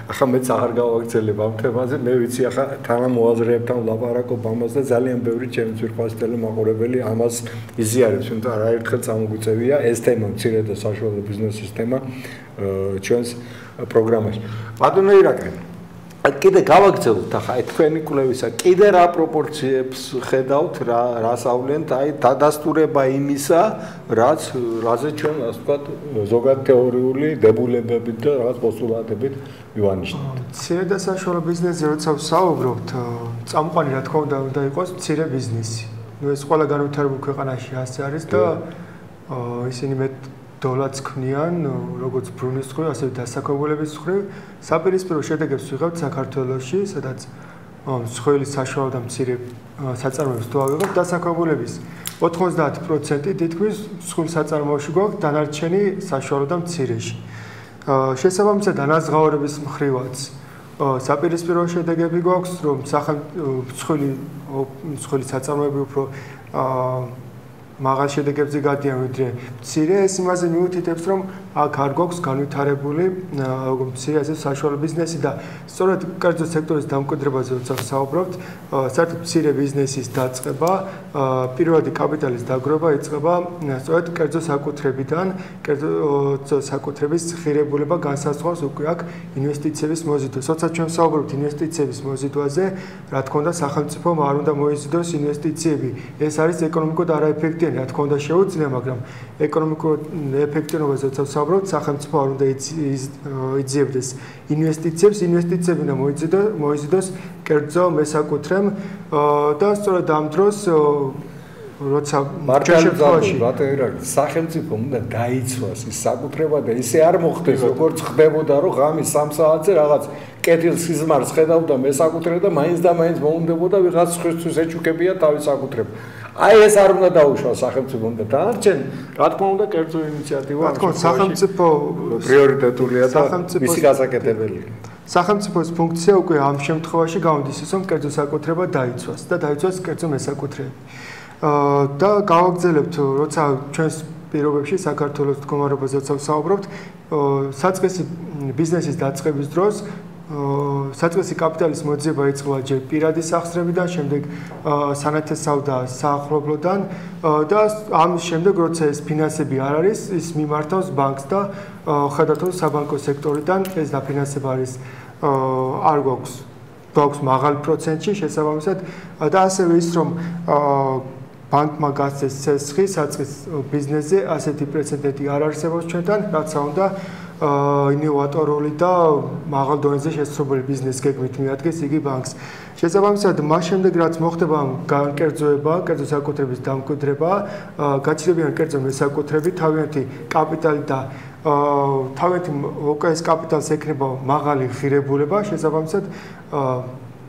ახლა მეც აღარ გავაგრძელებ ამ თემაზე, მე ვიცი ახლა თანამოაზრეებთან ლაპარაკობ ამას და ძალიან ბევრი ჩემი ძვირფასი მაყურებელი ამას იზიარებს, თუმცა არაერთხელ წამოგვიწევია ეს თემა, მცირე და საშუალო ბიზნესის თემა ჩვენს პროგრამაში. ბატონო ირაკლი აი კიდე გავაგრძელოთ ახლა თქვენი კვლევისა კიდე რა პროპორციებს ხედავთ რა რასავლენთ აი დადასტურება იმისა რაც რაზე ჩვენ ასე ვთქვათ ზოგად თეორიული დებულებებით და რაღაც პოსტულატებით მივანიშნოთ. მცირე და საშუალო ბიზნესზე როცა ვსაუბრობთ, წამყვანი რა თქმა უნდა უნდა იყოს მცირე ბიზნესი. ნუ ეს ყველა განვითარებულ ქვეყანაში ასე არის და ისინი მე დოლაც ქმნიან, როგორც ბრუნის ხვი, ასევე დასაქმებულების ხვი. საპირისპირო შედეგებს ვიღებთ საქართველოში, სადაც მსხვილი საშუალო და მცირე საწარმოებს თუ ავიღოთ დასაქმებულების 90% თითქმის მსხვილ საწარმოებში გვაქვს დანარჩენი საშუალო და მცირეში. შესაბამისად ანაზღაურების მხრივაც საპირისპირო შედეგები გვაქვს, რომ მსხვილი მსხვილი საწარმოები უფრო მაღალ შედეგებზე გადიან ვიდრე. მცირე ეს იმაზე მიუთითებს რომ აქ არ გვაქვს განვითარებული მცირე ასე საშუალო ბიზნესი და სწორედ კერძო სექტორის დამკვიდრებაზე როცა ვსაუბრობთ საერთოდ მცირე ბიზნესის დაწყება პირველადი კაპიტალის დაგროვა იწყება სწორედ კერძო საკუთრებიდან კერძო საკუთრების ღირებულება განსაზღვრავს უკვე აქ ინვესტიციების მოზიდვას. როცა ჩვენ ვსაუბრობთ ინვესტიციების მოზიდვაზე რა თქმა უნდა სახელმწიფომ არ უნდა მოიზიდოს ინვესტიციები. ეს არის ეკონომიკოდ არაეფექტიანი რა თქმა უნდა შეუძლია, მაგრამ ეკონომიკურ ეფექტიანობაზე როცა ვსაუბრობთ, სახელმწიფო არ უნდა იძიებდეს ინვესტიციებს, ინვესტიციები უნდა მოიზიდოს, მოიზიდოს კერძო მესაკუთრემ. და სწორედ ამ დროს როცა მარჯანიშვილში ბატონი სახელმწიფო უნდა დაიცვას ის საკუთრება და ისე არ მოხდეს როგორც ხდებოდა რომ ღამის 3 საათზე რაღაც კეთილ სიზმარს ხედავდა მესაკუთრე და მაინც და მაინც მოუნდებოდა ვიღაც ხისთვის ეჩუქებია თავის საკუთრება აი ეს არ უნდა დაუშვა სახელმწიფო უნდა დაარჩენ რა თქმა უნდა კერძო ინიციატივა რა თქმა უნდა სახელმწიფო პრიორიტეტულია და მისი გასაკეთებელია სახელმწიფოს ფუნქცია უკვე ამ შემთხვევაში გამოდის ის რომ კერძო საკუთრება დაიცვას და დაიცვას კერძო მესაკუთრეები. და გავაგზავნებთ როცა ჩვენს პირობებში საქართველოს მდგომარეობაზე ვსაუბრობთ საწყისი ბიზნესის დაწყების დროს საწყისი კაპიტალის მოძიება იწყება ჯერ პირადი სახსრებიდან, შემდეგ სანათესავდა საახლობლოდან და ამის შემდეგ როცა ეს ფინანსები არ არის, ის მიმართავს ბანკს და ხედავთ რომ საბანკო სექტორიდან ეს დაფინანსება არის არ გვაქვს გვაქვს მაღალ პროცენტში შესაბამისად და ასევე ის რომ ბანკმა გასცეს ცესხი საწყის ბიზნესზე ასეთი პრეცედენტი არ არსებობს ჩვენთან, რაც უნდა ინოვატორული და მაღალ დონეზე შესაძლებელი ბიზნეს გეგმით მიადგეს იგი ბანკს. შესაბამისად, მას შემდეგ რაც მოხდება განკერძოება, კერძო საკუთრების დამკვიდრება, გაჩნდებიან კერძო მესაკუთრები, თავიანთი კაპიტალი და თავიანთი უკვე ეს კაპიტალს ეკნება მაღალი ღირებულება, შესაბამისად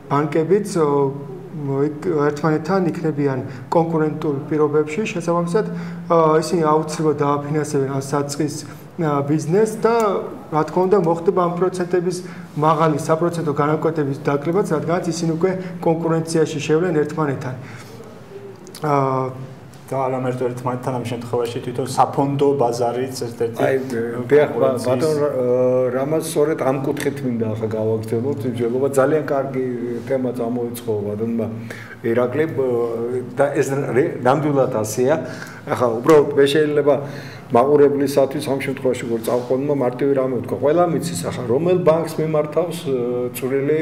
ბანკებიც ერთმანეთთან იქნებიან კონკურენტულ პირობებში, შესაბამისად ისინი აუცილებლად დააფინანსებენ ამ საწყის ბიზნესს და რა თქმა უნდა მოხდება ამ პროცენტების მაღალი საპროცენტო განაკვეთების დაკლებაც, რადგან ისინი უკვე კონკურენციაში შევლენ ერთმანეთთან. აა და ალამერტო ერთმანეთთან ამ შემთხვევაში თვითონ საფონდო ბაზარიც ერთ-ერთი აი ბატონ რამაც სწორედ ამ კუთხით მინდა ახლა გავაგრძელოთ იმჟელობა ძალიან კარგი თემა წამოიწყო ბატონმა ირაკლი და ეს ნამდვილად ასეა ახლა უბრალოდ მე შეიძლება მაყურებლისათვის ამ შემთხვევაში როგორ წავყონმა მარტივი რამე ვთქვა. ყველა მიცის ახლა რომელ ბანკს მიმართავს წვრილი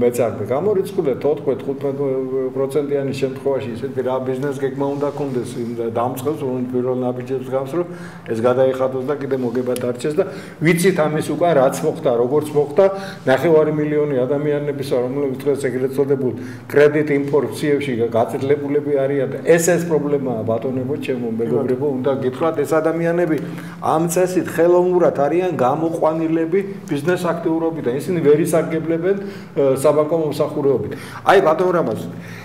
მეწარმე. გამორიცხულია 14-15%-იანი შემთხვევაში ისეთი რა ბიზნეს გეგმა უნდა კონდეს იმ დამწყებს რომ პირველ ნაბიჯებს გავს რომ ეს გადაიხადოს და კიდე მოგება დარჩეს და ვიცით ამის უკან რაც მოხდა, როგორც მოხდა, ნახევარი მილიონი ადამიანების რომლებიც დღეს ეგრეთ წოდებულ კრედიტ იმპორტ ციევში გაწირლებულები არიან და ეს ეს პრობლემაა ბატონებო ჩემო მეგობრებო უნდა გითხრათ ეს ადამიანები ამ წესით ხელოვნურად არიან გამოყვანილები ბიზნეს აქტიურობიდან. ისინი ვერ ისარგებლებენ საბანკო მომსახურეობით. აი ბატონ რამაზ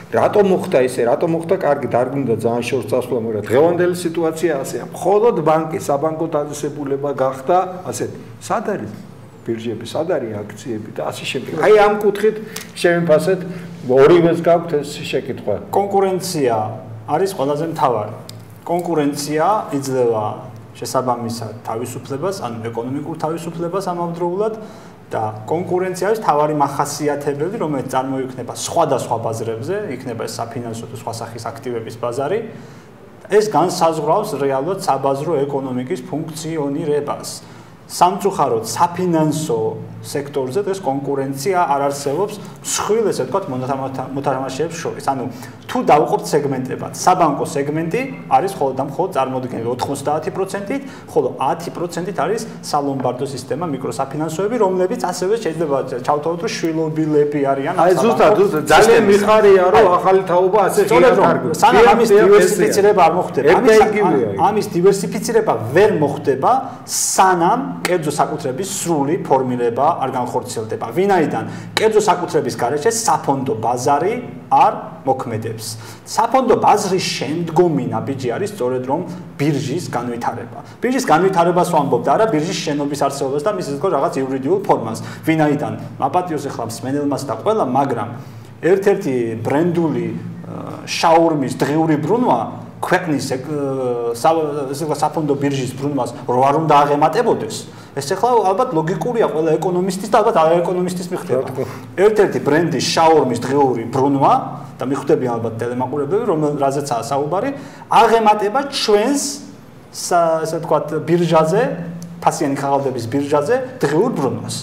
რატომ მოხდა ისე? რატომ მოხდა? კარგი, დარგვინდა ძალიან შორს წასვლა, მაგრამ დღევანდელი სიტუაცია ასეა. მხოლოდ ბანკი, საბანკო დაწესებულება გახდა ასეთი. სად არის ბირჟები, სად არის აქციები და ასე შემდეგ. აი ამ კუთხით შემიფასეთ ორივეს გაქვთ ეს შეკითხვა. კონკურენცია არის ყველაზე მთავარი. კონკურენცია იძლევა შესაბამისად თავისუფლებას, ანუ ეკონომიკურ თავისუფლებას ამავდროულად და კონკურენცია არის თავარი מחასიათებელი, რომელიც წარმოიქმნება სხვადასხვა ბაზრებზე, იქნება ეს საფინანსო თუ სხვა სახის აქტივების ბაზარი. ეს განსაზღვრავს რეალურად საბაზრო ეკონომიკის ფუნქციონირებას. სამწუხაროდ საფინანსო სექტორზე დღეს კონკურენცია არ არსებობს მსხვილ ესე ვთქვათ მოთამაშეებს შორის. ანუ თუ დავუყობთ სეგმენტებად, საბანკო სეგმენტი არის ხოლმე და მხოლოდ წარმოადგენს 90%-ით, ხოლო 10%-ით არის სალომბარდო სისტემა, მიკროსაფინანსოები, რომლებიც ასევე შეიძლება ჩავთვალოთ, რომ შვილობილები არიან აი ზუსტად, ძალიან მიხარია, რომ ახალი თაობა ასე ღია კარგი. სანამ ამის დივერსიფიცირება არ მოხდება, ამის ამის დივერსიფიცირება ვერ მოხდება, სანამ კერძო საკუთრების სრული ფორმირება არ განხორციელდება. ვინაიდან კერძო საკუთრების გარეშე საფონდო ბაზარი არ მოქმედებს. საფონდო ბაზრის შემდგომი ნაბიჯი არის სწორედ რომ ბირჟის განვითარება. ბირჟის განვითარებას ვამბობ და არა ბირჟის შენობის არსებობას და მის ისე რაღაც იურიდიულ ფორმას. ვინაიდან მაპატიოს ახლა მსმენელმას და ყველა, მაგრამ ერთ-ერთი ბრენდული შაურმის დღიური ბრუნვა ქვეყნის საფონდო ბირჟის ბრუნვას რო არ უნდა აღემატებოდეს ეს ახლა ალბათ ლოგიკურია ყველა ეკონომისტის და ალბათ არა ეკონომისტის მიხვდება ერთ-ერთი ბრენდის შაურმის დღიური ბრუნვა და მიხვდები ალბათ ტელემაყურებლები რომ რაზეცაა საუბარი აღემატება ჩვენს ასე ვთქვათ ბირჟაზე ფასიანი ხაღალდების ბირჟაზე დღიურ ბრუნვას.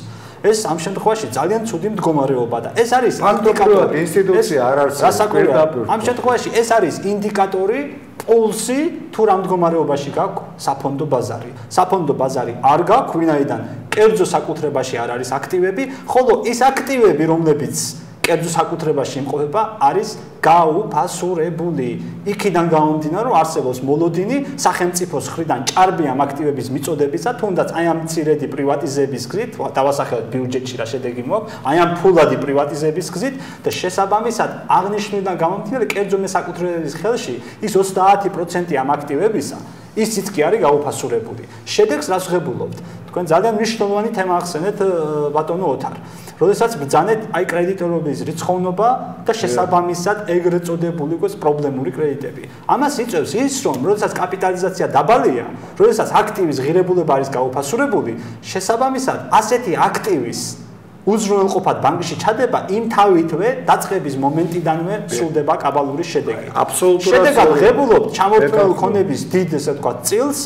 ეს ამ შემთხვევაში ძალიან ცუდი მდგომარეობა და ეს არის ინდიკატორი. ინსტიტუცია არ არსებობს ამ შემთხვევაში ეს არის ინდიკატორი პულსი თუ რა მდგომარეობაში გაქვს საფონდო ბაზარი. საფონდო ბაზარი არ გაქვს, ვინაიდან კერძო საკუთრებაში არ არის აქტივები, ხოლო ის აქტივები, რომლებიც კერძო საკუთრებაში იმყოფება, არის გაუფასურებული. იქიდან გამომდინარე, რომ არსებობს მოლოდინი სახელმწიფოს ხრიდან ჭარბი ამ აქტივების მიწოდებისა, თუნდაც აი ამ ცირედი პრივატიზების გზით, დავასახელოთ ბიუჯეტში რა შედეგი მოაქვს, აი ამ ფულადი პრივატიზების გზით და შესაბამისად აღნიშნულიდან გამომდინარე, კერძო საკუთრების ხელში ის 30% ამ აქტივებისა ისიც კი არის გაუფასურებული. შედეგს რას ღებულობთ? თქვენ ძალიან მნიშვნელოვანი თემა ახსენეთ ბატონო ოთარ. როდესაც ბძანეთ აი კრედიტორობის რიცხოვნობა და შესაბამისად ეგრეთ წოდებული ყოს პრობლემური კრედიტები. ამას იწევს ის, რომ როდესაც კაპიტალიზაცია დაბალია, როდესაც აქტივის ღირებულება არის გაუფასურებული, შესაბამისად ასეთი აქტივის უზრუნველყოფად ბანკში ჩადება იმ თავითვე დაწყების მომენტიდანვე სრულდება კაბალური შედეგი. აბსოლუტურად. შედეგად ღებულობ ჩამორთმეულ ქონების დიდ ესე თქვა წილს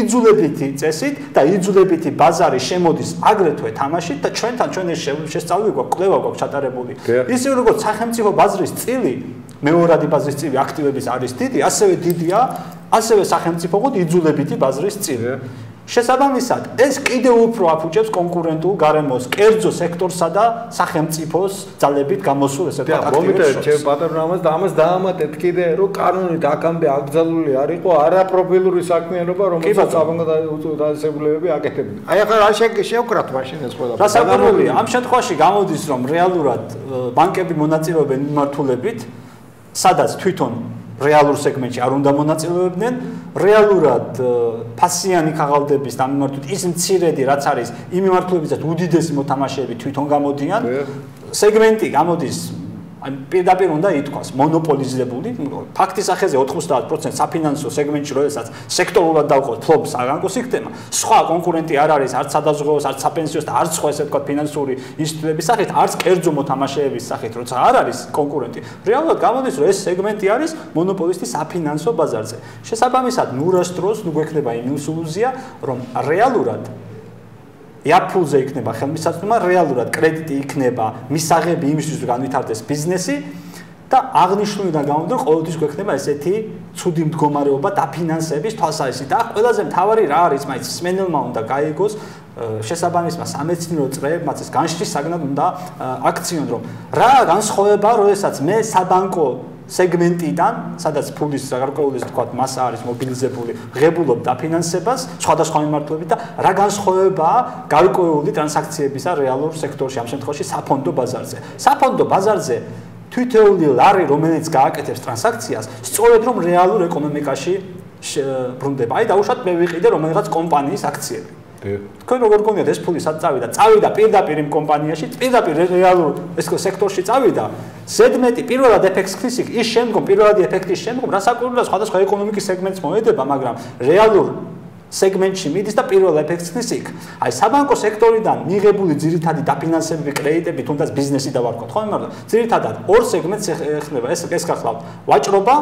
იძულებითი წესით და იძულებითი ბაზარი შემოდის აგრეთვე თამაშით და ჩვენთან ჩვენ ეს შესწავლილი გვაქვს, კვლევა გვაქვს ჩატარებული. ისე როგორც სახელმწიფო ბაზრის წილი, მეორადი ბაზრის წილი აქტივების არის დიდი, ასევე დიდია ასევე სახელმწიფო ყოდ იძულებითი ბაზრის წილი. შესაბამისად, ეს კიდევ უფრო აფუჭებს კონკურენტულ გარემოს, კერძო სექტორსა და სახელმწიფოს ძალებით გამოსულ ესე თქვა აქტივებს. მომიტევ, ჩემ პატრონ ამას და ამას დაამატეთ კიდე, რომ კანონით აქამდე აკრძალული არისო არაპროფილური საქმიანობა, რომელსაც აბანკო დაასებულებები აკეთებდნენ. აი ახლა რა შევკრათ მაშინ ეს ყველა. რა საკურველი, ამ შემთხვევაში გამოდის, რომ რეალურად ბანკები მონაწილეობენ მიმართულებით, სადაც თვითონ რეალურ სეგმენტში არ უნდა მონაწილეობდნენ. რეალურად ფასიანი ქაღალდების დამიმართვით ის მცირედი რაც არის იმ მიმართულებისას უდიდესი მოთამაშეები თვითონ გამოდიან. სეგმენტი გამოდის ან პირდაპირ უნდა ითქვას მონოპოლიზებული ფაქტის ახეზე 90% საფინანსო სეგმენტში როდესაც სექტორულად დავყოთ ფლობს აგანკო სისტემა სხვა კონკურენტი არ არის არც სადაზღვევოს არც საპენსიოს და არც სხვა ესე ვთქვათ ფინანსური ინსტიტუტების სახით არც კერძო მოთამაშეების სახით როცა არ არის კონკურენტი. რეალურად გამოდის რომ ეს სეგმენტი არის მონოპოლისტი საფინანსო ბაზარზე. შესაბამისად ნურასტროს ნუ გვექნება იმილსულუზია რომ რეალურად იაფულზე იქნება ხელმისაწვდომა, რეალურად კრედიტი იქნება მისაღები იმისთვის, რომ განვითარდეს ბიზნესი და აღნიშნულიდან გამომდინარე, ყოველთვის გვექნება ესეთი ცუდი მდგომარეობა დაფინანსების თვალსაზრისით. და ყველაზე მთავარი რა არის, მაინც სმენელმა უნდა გაიგოს შესაბამისმა სამეცნიერო წრეებმაც ეს განშტის საგნად უნდა აქციონ, რომ რა განსხვავება, როდესაც მე საბანკო სეგმენტიდან, სადაც ფულის გარკვეული თქვა მასა არის მობილიზებული, ღებულობ დაფინანსებას სხვადასხვა მიმართულებით და რა განსხვავებაა გარკვეული ტრანზაქციებისა რეალურ სექტორში, ამ შემთხვევაში საფონდო ბაზარზე. საფონდო ბაზარზე თვითეული ლარი, რომელიც გააკეთებს ტრანზაქციას, სწორედ რომ რეალურ ეკონომიკაში ბრუნდება. აი დაუშვათ მე ვიყიდე რომელიღაც კომპანიის აქციები. თქვენ როგორ გქონიათ ეს ფული სად წავიდა? წავიდა პირდაპირ იმ კომპანიაში, პირდაპირ რეალურ ეს სექტორში წავიდა. ზედმეტი პირველად ეფექტს ხდის ის შემდგომ პირველადი ეფექტის შემდგომ რასაკვირველია სხვადასხვა ეკონომიკის სეგმენტს მოედება, მაგრამ რეალურ სეგმენტში მიდის და პირველ ეფექტს ხდის იქ. აი საბანკო სექტორიდან მიღებული ძირითადი დაფინანსებები, კრედიტები, თუნდაც ბიზნესი დავარქოთ, ხო, მაგრამ ძირითადად ორ სეგმენტს ეხება. ეს ეს გახლავთ. ვაჭრობა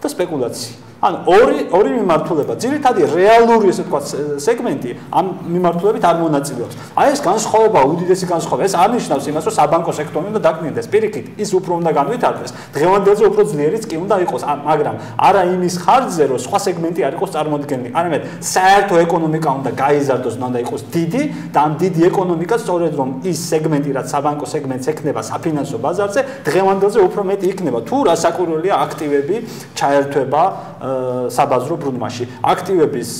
და სპეკულაცია. ანუ ორი ორი მიმართულება, ძირითადად რეალური ესე ვთქვათ სეგმენტი ამ მიმართულებით არ მონაწილეობს. აი ეს განსხვავება, უდიდესი განსხვავება, ეს არნიშნავს იმას, რომ საბანკო სექტორი უნდა დაკნინდეს. პირიქით, ის უფრო უნდა განვითარდეს. დღევანდელზე უფრო ძლიერიც კი უნდა იყოს, მაგრამ არა იმის ხარჯზე, რომ სხვა სეგმენტი არ იყოს წარმოქმნილი. არამედ საერთო ეკონომიკა უნდა გაიზარდოს, უნდა იყოს დიდი და ამ დიდი ეკონომიკა სწორედ რომ ის სეგმენტი, რაც საბანკო სეგმენტს ექნება საფინანსო ბაზარზე, დღევანდელზე უფრო მეტი იქნება. თუ რასაკურველია აქტივები ჩაერთვება საბაზრო ბრუნვაში. აქტივების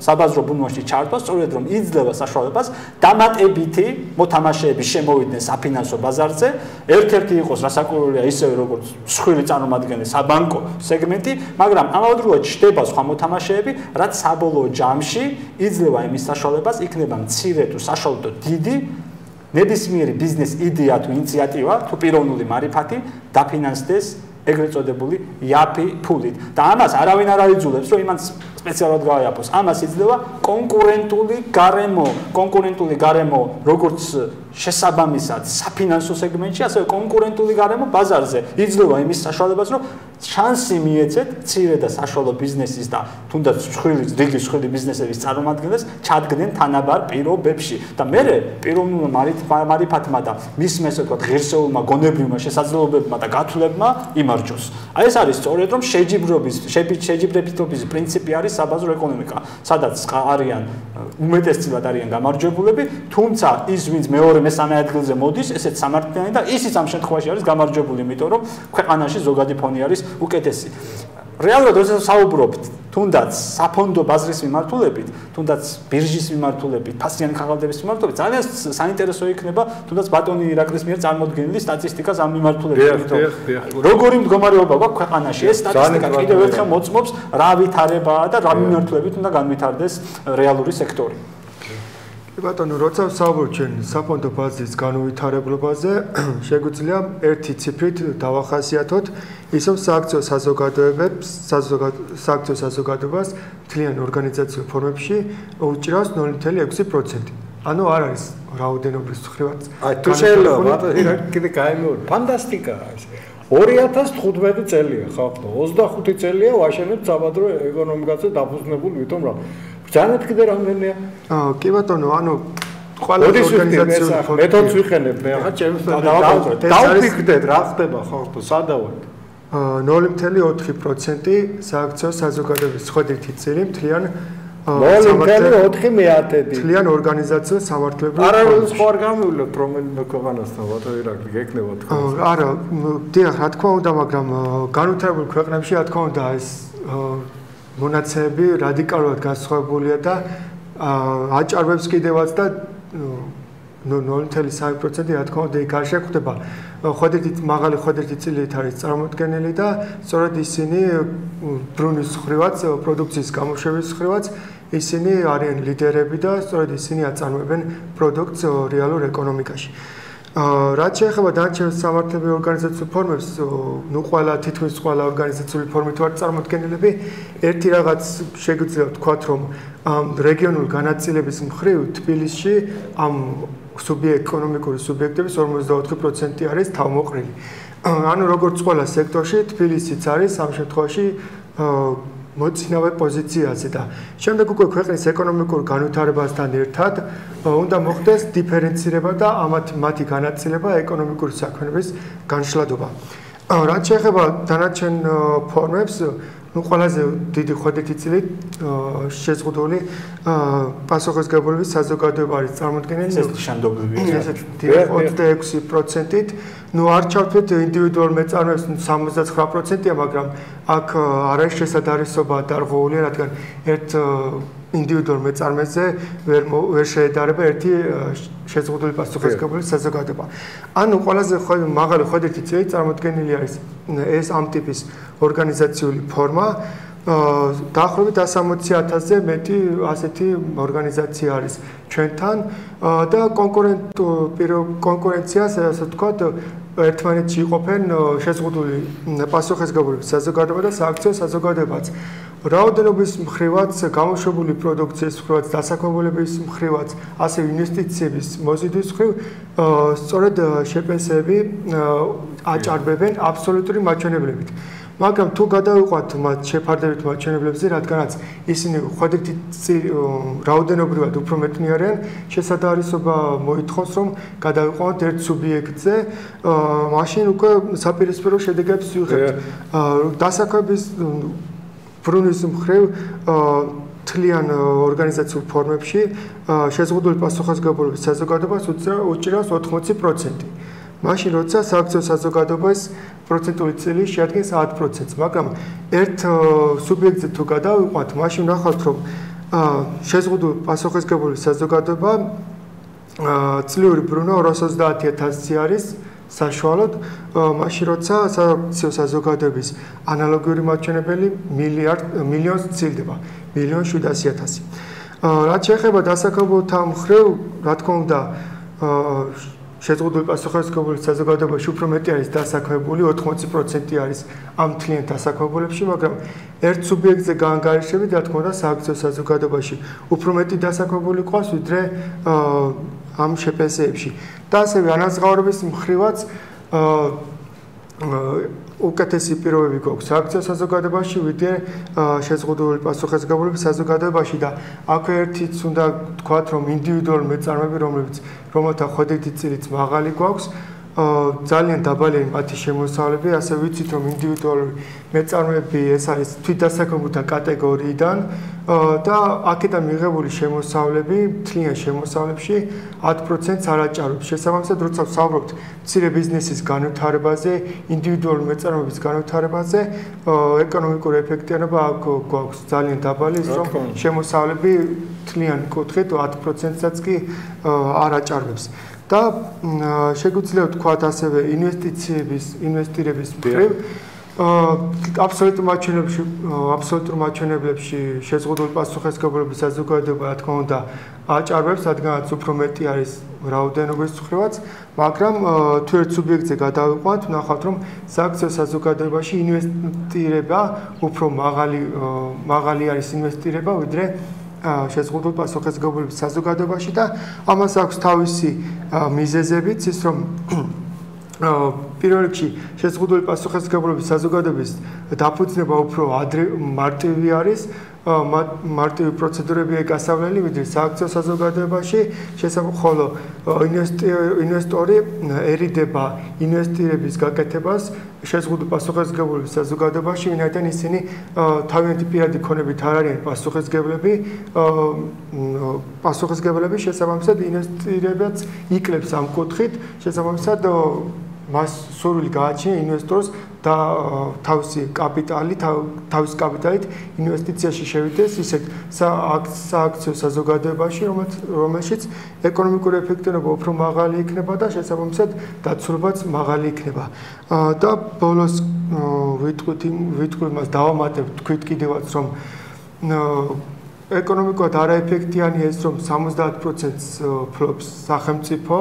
საბაზრო ბრუნვაში ჩართვა სწორედ რომ იძლევა საშუალებას დამატებითი მოთამაშეების შემოვიდნენ საფინანსო ბაზარზე. ერთ-ერთი იყოს რასაკვირველია ისევე როგორც სხვილი წარმომადგენელი საბანკო სეგმენტი, მაგრამ ამავდროულად ჩდება სხვა მოთამაშეები, რაც საბოლოო ჯამში იძლევა იმის საშუალებას იქნება მცირე თუ საშუალო დიდი ნებისმიერი ბიზნეს იდეა თუ ინიციატივა თუ პიროვნული მარიფათი დაფინანსდეს ეგრეთ წოდებული იაფი ფულით. და ამას არავინ არ აიძულებს, რომ იმას სპეციალურად გაიაფოს. ამას იძლევა კონკურენტული გარემო, კონკურენტული გარემო, როგორც შესაბამისად საფინანსო სეგმენტში, ასევე კონკურენტული გარემო ბაზარზე. იძლევა იმის საშუალებას, რომ შანსი მიეცეთ ცირე და საშუალო ბიზნესის და თუნდაც მსხვილი დიდი მსხვილი ბიზნესების წარმომადგენლებს ჩადგნენ თანაბარ პირობებში და მე პიროვნულ მარიფათმა და მის მესე თქვა ღირსეულმა გონებრივმა შესაძლებლობებმა და გათვლებმა იმარჯოს. აი ეს არის სწორედ რომ შეჯიბრობის შეჯიბრებითობის პრინციპი არის საბაზრო ეკონომიკა, სადაც არიან უმეტესწილად არიან გამარჯვებულები, თუმცა ის ვინც მეორე მესამე ადგილზე მოდის, ესეც სამართლიანი და ისიც ამ შემთხვევაში არის გამარჯვებული, იმიტომ რომ ქვეყანაში ზოგადი ფონი არის უკეთესი. რეალურად როდესაც საუბრობთ თუნდაც საფონდო ბაზრის მიმართულებით, თუნდაც ბირჟის მიმართულებით, ფასიანი ხალხადების მიმართულებით, ძალიან საინტერესო იქნება თუნდაც ბატონი ირაკლის მიერ წარმოქმნილი სტატისტიკას ამ მიმართულებით. როგორი მდგომარეობა გვაქვს ქვეყანაში? ეს სტატისტიკა კიდევ ერთხელ მოწმობს რა ვითარებაა და რა მიმართულებით უნდა განვითარდეს რეალური სექტორი. ბატონო, როცა საუბრობ ჩვენ საფონდო ბაზის განვითარებლობაზე, შეგვიძლია ერთი ციფრით დავახასიათოთ, ისევ სააქციო საზოგადოებებს, სააქციო საზოგადოებას თლიან ორგანიზაციულ ფორმებში უჭირავს 0.6%. ანუ არ არის რაოდენობის ხრივაც. აი, თუ შეიძლება, ბატონო, კიდე გაიმეორე, ფანტასტიკაა ეს. 2015 წელია ხალხო, 25 წელია ვაშენებ საბადრო ეკონომიკაზე დაფუძნებული, ვითომ რა ძალიან კიდე რამდენია? აა კი ბატონო, ანუ ყველა ორგანიზაცია მეთოდს ვიხენებ მე ახლა ჩემს დავფიქრდეთ რა ხდება ხალხო, სადავარ? აა 0.4% სააქციო საზოგადოების ხვედრითი წილი მთლიან 0.4 მეათედი. მთლიან ორგანიზაციო სამართლებრივ არა სხვა არ გამივლოთ რომელიმე ქვეყანასთან ბატონო ირაკლი გეკნება თქვა. არა, დიახ, რა თქმა უნდა, მაგრამ განვითარებულ ქვეყნებში რა თქმა უნდა ეს მონაცემები რადიკალურად განსხვავებულია და აჭარბებს კიდევაც და 0.3% რა თქმა უნდა იქ არ შეხვდება ხვედრით მაღალი ხვედრითი წილით არის წარმოქმნილი და სწორედ ისინი ბრუნის ხრივაც პროდუქციის გამოშვების ხრივაც ისინი არიან ლიდერები და სწორედ ისინი აწარმოებენ პროდუქტს რეალურ ეკონომიკაში. რაც შეეხება დანარჩენ სამართლებრივ ორგანიზაციულ ფორმებს, ნუ ყველა თითქმის ყველა ორგანიზაციული ფორმით ვარ წარმოქმნილები, ერთი რაღაც შეგვიძლია ვთქვათ, რომ ამ რეგიონულ განაწილების მხრივ თბილისში ამ სუბიექტ ეკონომიკური სუბიექტების 54% არის თავმოყრილი. ანუ როგორც ყველა სექტორში, თბილისიც არის ამ შემთხვევაში მოწინავე პოზიციაზე და შემდეგ უკვე ქვეყნის ეკონომიკურ განვითარებასთან ერთად უნდა მოხდეს დიფერენცირება და ამათ მათი განაწილება ეკონომიკური საქმეების განშლადობა. რაც შეეხება დანარჩენ ფორმებს, ну ყველაზე დიდი ხვედრითი წილი შეზღუდული პასუხისგებლობის საზოგადოება არის წარმოქმნილი ეს შანდობლებია ესეთ 26%-ით ну არ ჩავთვით ინდივიდუალურ მეწარმეებს 79%-ია მაგრამ აქ არის შესაძლებლობა დარღვეული რადგან ერთ ინდივიდუალურ მეწარმეზე ვერ ვერ შეედარება ერთი შეზღუდული პასუხისმგებლობის საზოგადოება. ანუ ყველაზე მაღალი ხვედრითი წილი წარმოქმნილი არის ეს ამ ტიპის ორგანიზაციული ფორმა. დაახლოებით 160.000-ზე მეტი ასეთი ორგანიზაცია არის ჩვენთან და კონკურენტ კონკურენციას ასე ვთქვათ ერთმანეთში იყოფენ შეზღუდული პასუხისმგებლობის საზოგადოება და სააქციო საზოგადოებაც. რაოდენობის მხრივაც, გამოშვებული პროდუქციის მხრივაც, დასაქმებულების მხრივაც, ასევე ინვესტიციების მოზიდვის მხრივ, სწორედ შეპენსები აჭარბებენ აბსოლუტური მაჩვენებლებით. მაგრამ თუ გადავიყვათ მათ შეფარდებით მაჩვენებლებზე, რადგანაც ისინი ხვედრითი რაოდენობრივად უფრო მეტნი არიან, შესაძლებლობა მოითხოვს, რომ გადავიყვათ ერთ სუბიექტზე, მაშინ უკვე საპირისპირო შედეგებს ვიღებთ. დასაქმების ბრუნის მხრივ თლიან ორგანიზაციულ ფორმებში შეზღუდული პასუხისმგებლობის საზოგადოებას უჭირავს 80%. მაშინ როცა სააქციო საზოგადოებას პროცენტული წილი შეადგენს 10%-ს, მაგრამ ერთ სუბიექტზე თუ გადავიყვათ, მაშინ ნახავთ, რომ შეზღუდული პასუხისმგებლობის საზოგადოება წლიური ბრუნვა 230000-ი არის, საშუალოდ მაშინ როცა სააქციო საზოგადოების ანალოგიური მაჩვენებელი მილიარდ მილიონს ცილდება მილიონ 700000 რაც შეეხება დასაქმებულთა მხრივ რა თქმა უნდა შეზღუდული პასუხისმგებლობის საზოგადოებაში უფრო მეტი არის დასაქმებული 80% არის ამ თლიან დასაქმებულებში მაგრამ ერთ სუბიექტზე გაანგარიშებით რა თქმა უნდა სააქციო საზოგადოებაში უფრო მეტი დასაქმებული ყავს ვიდრე ამ შეპენსეებში და ასევე ანაზღაურების მხრივაც უკეთესი პირობები გვაქვს. სააქციო საზოგადოებაში ვიდრე შეზღუდული პასუხისმგებლობის საზოგადოებაში და აქ ერთიც უნდა თქვათ რომ ინდივიდუალური მეწარმეები რომლებიც რომელთა ხვედრითი წილიც მაღალი გვაქვს ძალიან დაბალია მათი შემოსავლები, ასე ვიცით რომ ინდივიდუალური მეწარმეები ეს არის თვითდასაქმებულთა კატეგორიიდან და აქედან მიღებული შემოსავლები, თლიან შემოსავლებში 10%-ს არაჭარბობს. შესაბამისად, როცა ვსაუბრობთ მცირე ბიზნესის განვითარებაზე, ინდივიდუალური მეწარმეების განვითარებაზე, ეკონომიკური ეფექტიანობა აქ გვაქვს ძალიან დაბალი, ის რომ შემოსავლები თლიან კუთხით 10%-საც კი არაჭარბებს. და შეგვიძლია ვთქვათ ასევე ინვესტიციების ინვესტირების მხრივ აბსოლუტურ მაჩვენებლებში აბსოლუტურ მაჩვენებლებში შეზღუდული პასუხისმგებლობის საზოგადოება რა თქმა უნდა აჭარბებს რადგანაც უფრო მეტი არის რაოდენობის მხრივაც მაგრამ თუ ერთ სუბიექტზე გადავიყვანთ ნახავთ რომ სააქციო საზოგადოებაში ინვესტირება უფრო მაღალი მაღალი არის ინვესტირება ვიდრე შეზღუდულ პასუხისმგებლობის საზოგადოებაში და ამას აქვს თავისი მიზეზებიც ის რომ პირველ რიგში შეზღუდული პასუხისმგებლობის საზოგადოების დაფუძნება უფრო ადრე მარტივი არის მარტივი პროცედურებია გასავლელი ვიდრე სააქციო საზოგადოებაში შესაძლოა ინვესტორიერიდება ინვესტირების გაკეთებას შეზღუდულ პასუხისმგებლობის საზოგადოებაში ვინაიდან ისინი თავიანთი პირადი ქონებით არ არიან პასუხისმგებლები პასუხისმგებლები შესაბამისად ინვესტირებაც იკლებს ამ კუთხით შესაბამისად მას სურვილი გააჩნია ინვესტორს და თავისი კაპიტალი თავის კაპიტალით ინვესტიციაში შევიდეს ისეთ სააქციო საზოგადოებაში რომელშიც ეკონომიკური ეფექტიანობა უფრო მაღალი იქნება და შესაბამისად დაცულობაც მაღალი იქნება. და ბოლოს ვიტყვით ვიტყვით მას დავამატებ თქვით კიდევაც რომ ეკონომიკურად არაეფექტიანია ის რომ 70%-ს ფლობს სახელმწიფო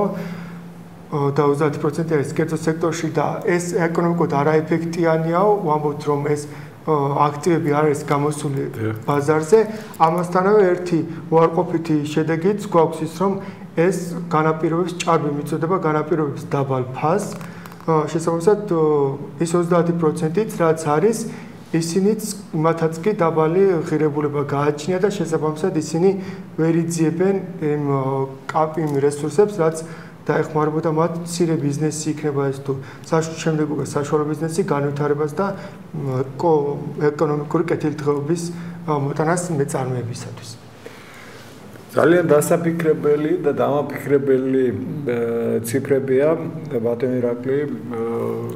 და 30% არის კერძო სექტორში და ეს ეკონომიკოდ არაეფექტიანიაო, ვამბობთ რომ ეს აქტივები არის გამოსული ბაზარზე, ამასთანავე ერთი უარყოფითი შედეგიც გვაქვს ის რომ ეს განაპირობებს ჭარბი მიწოდება განაპირობებს დაბალ ფასს. შესაბამისად ის 30%-იც რაც არის ისინიც მათაც კი დაბალი ღირებულება გააჩნია და შესაბამისად ისინი ვერ იძიებენ იმ კაპიმ რესურსებს რაც დაეხმარებოდა მათ ცირე ბიზნესი იქნება ეს თუ შემდეგობა საშუალო ბიზნესი განვითარებას და ეკონომიკური კეთილდღეობის მოტანას მეწარმეებისათვის. ძალიან დასაფიქრებელი და დამაფიქრებელი ციფრებია. ბატონი რაკლი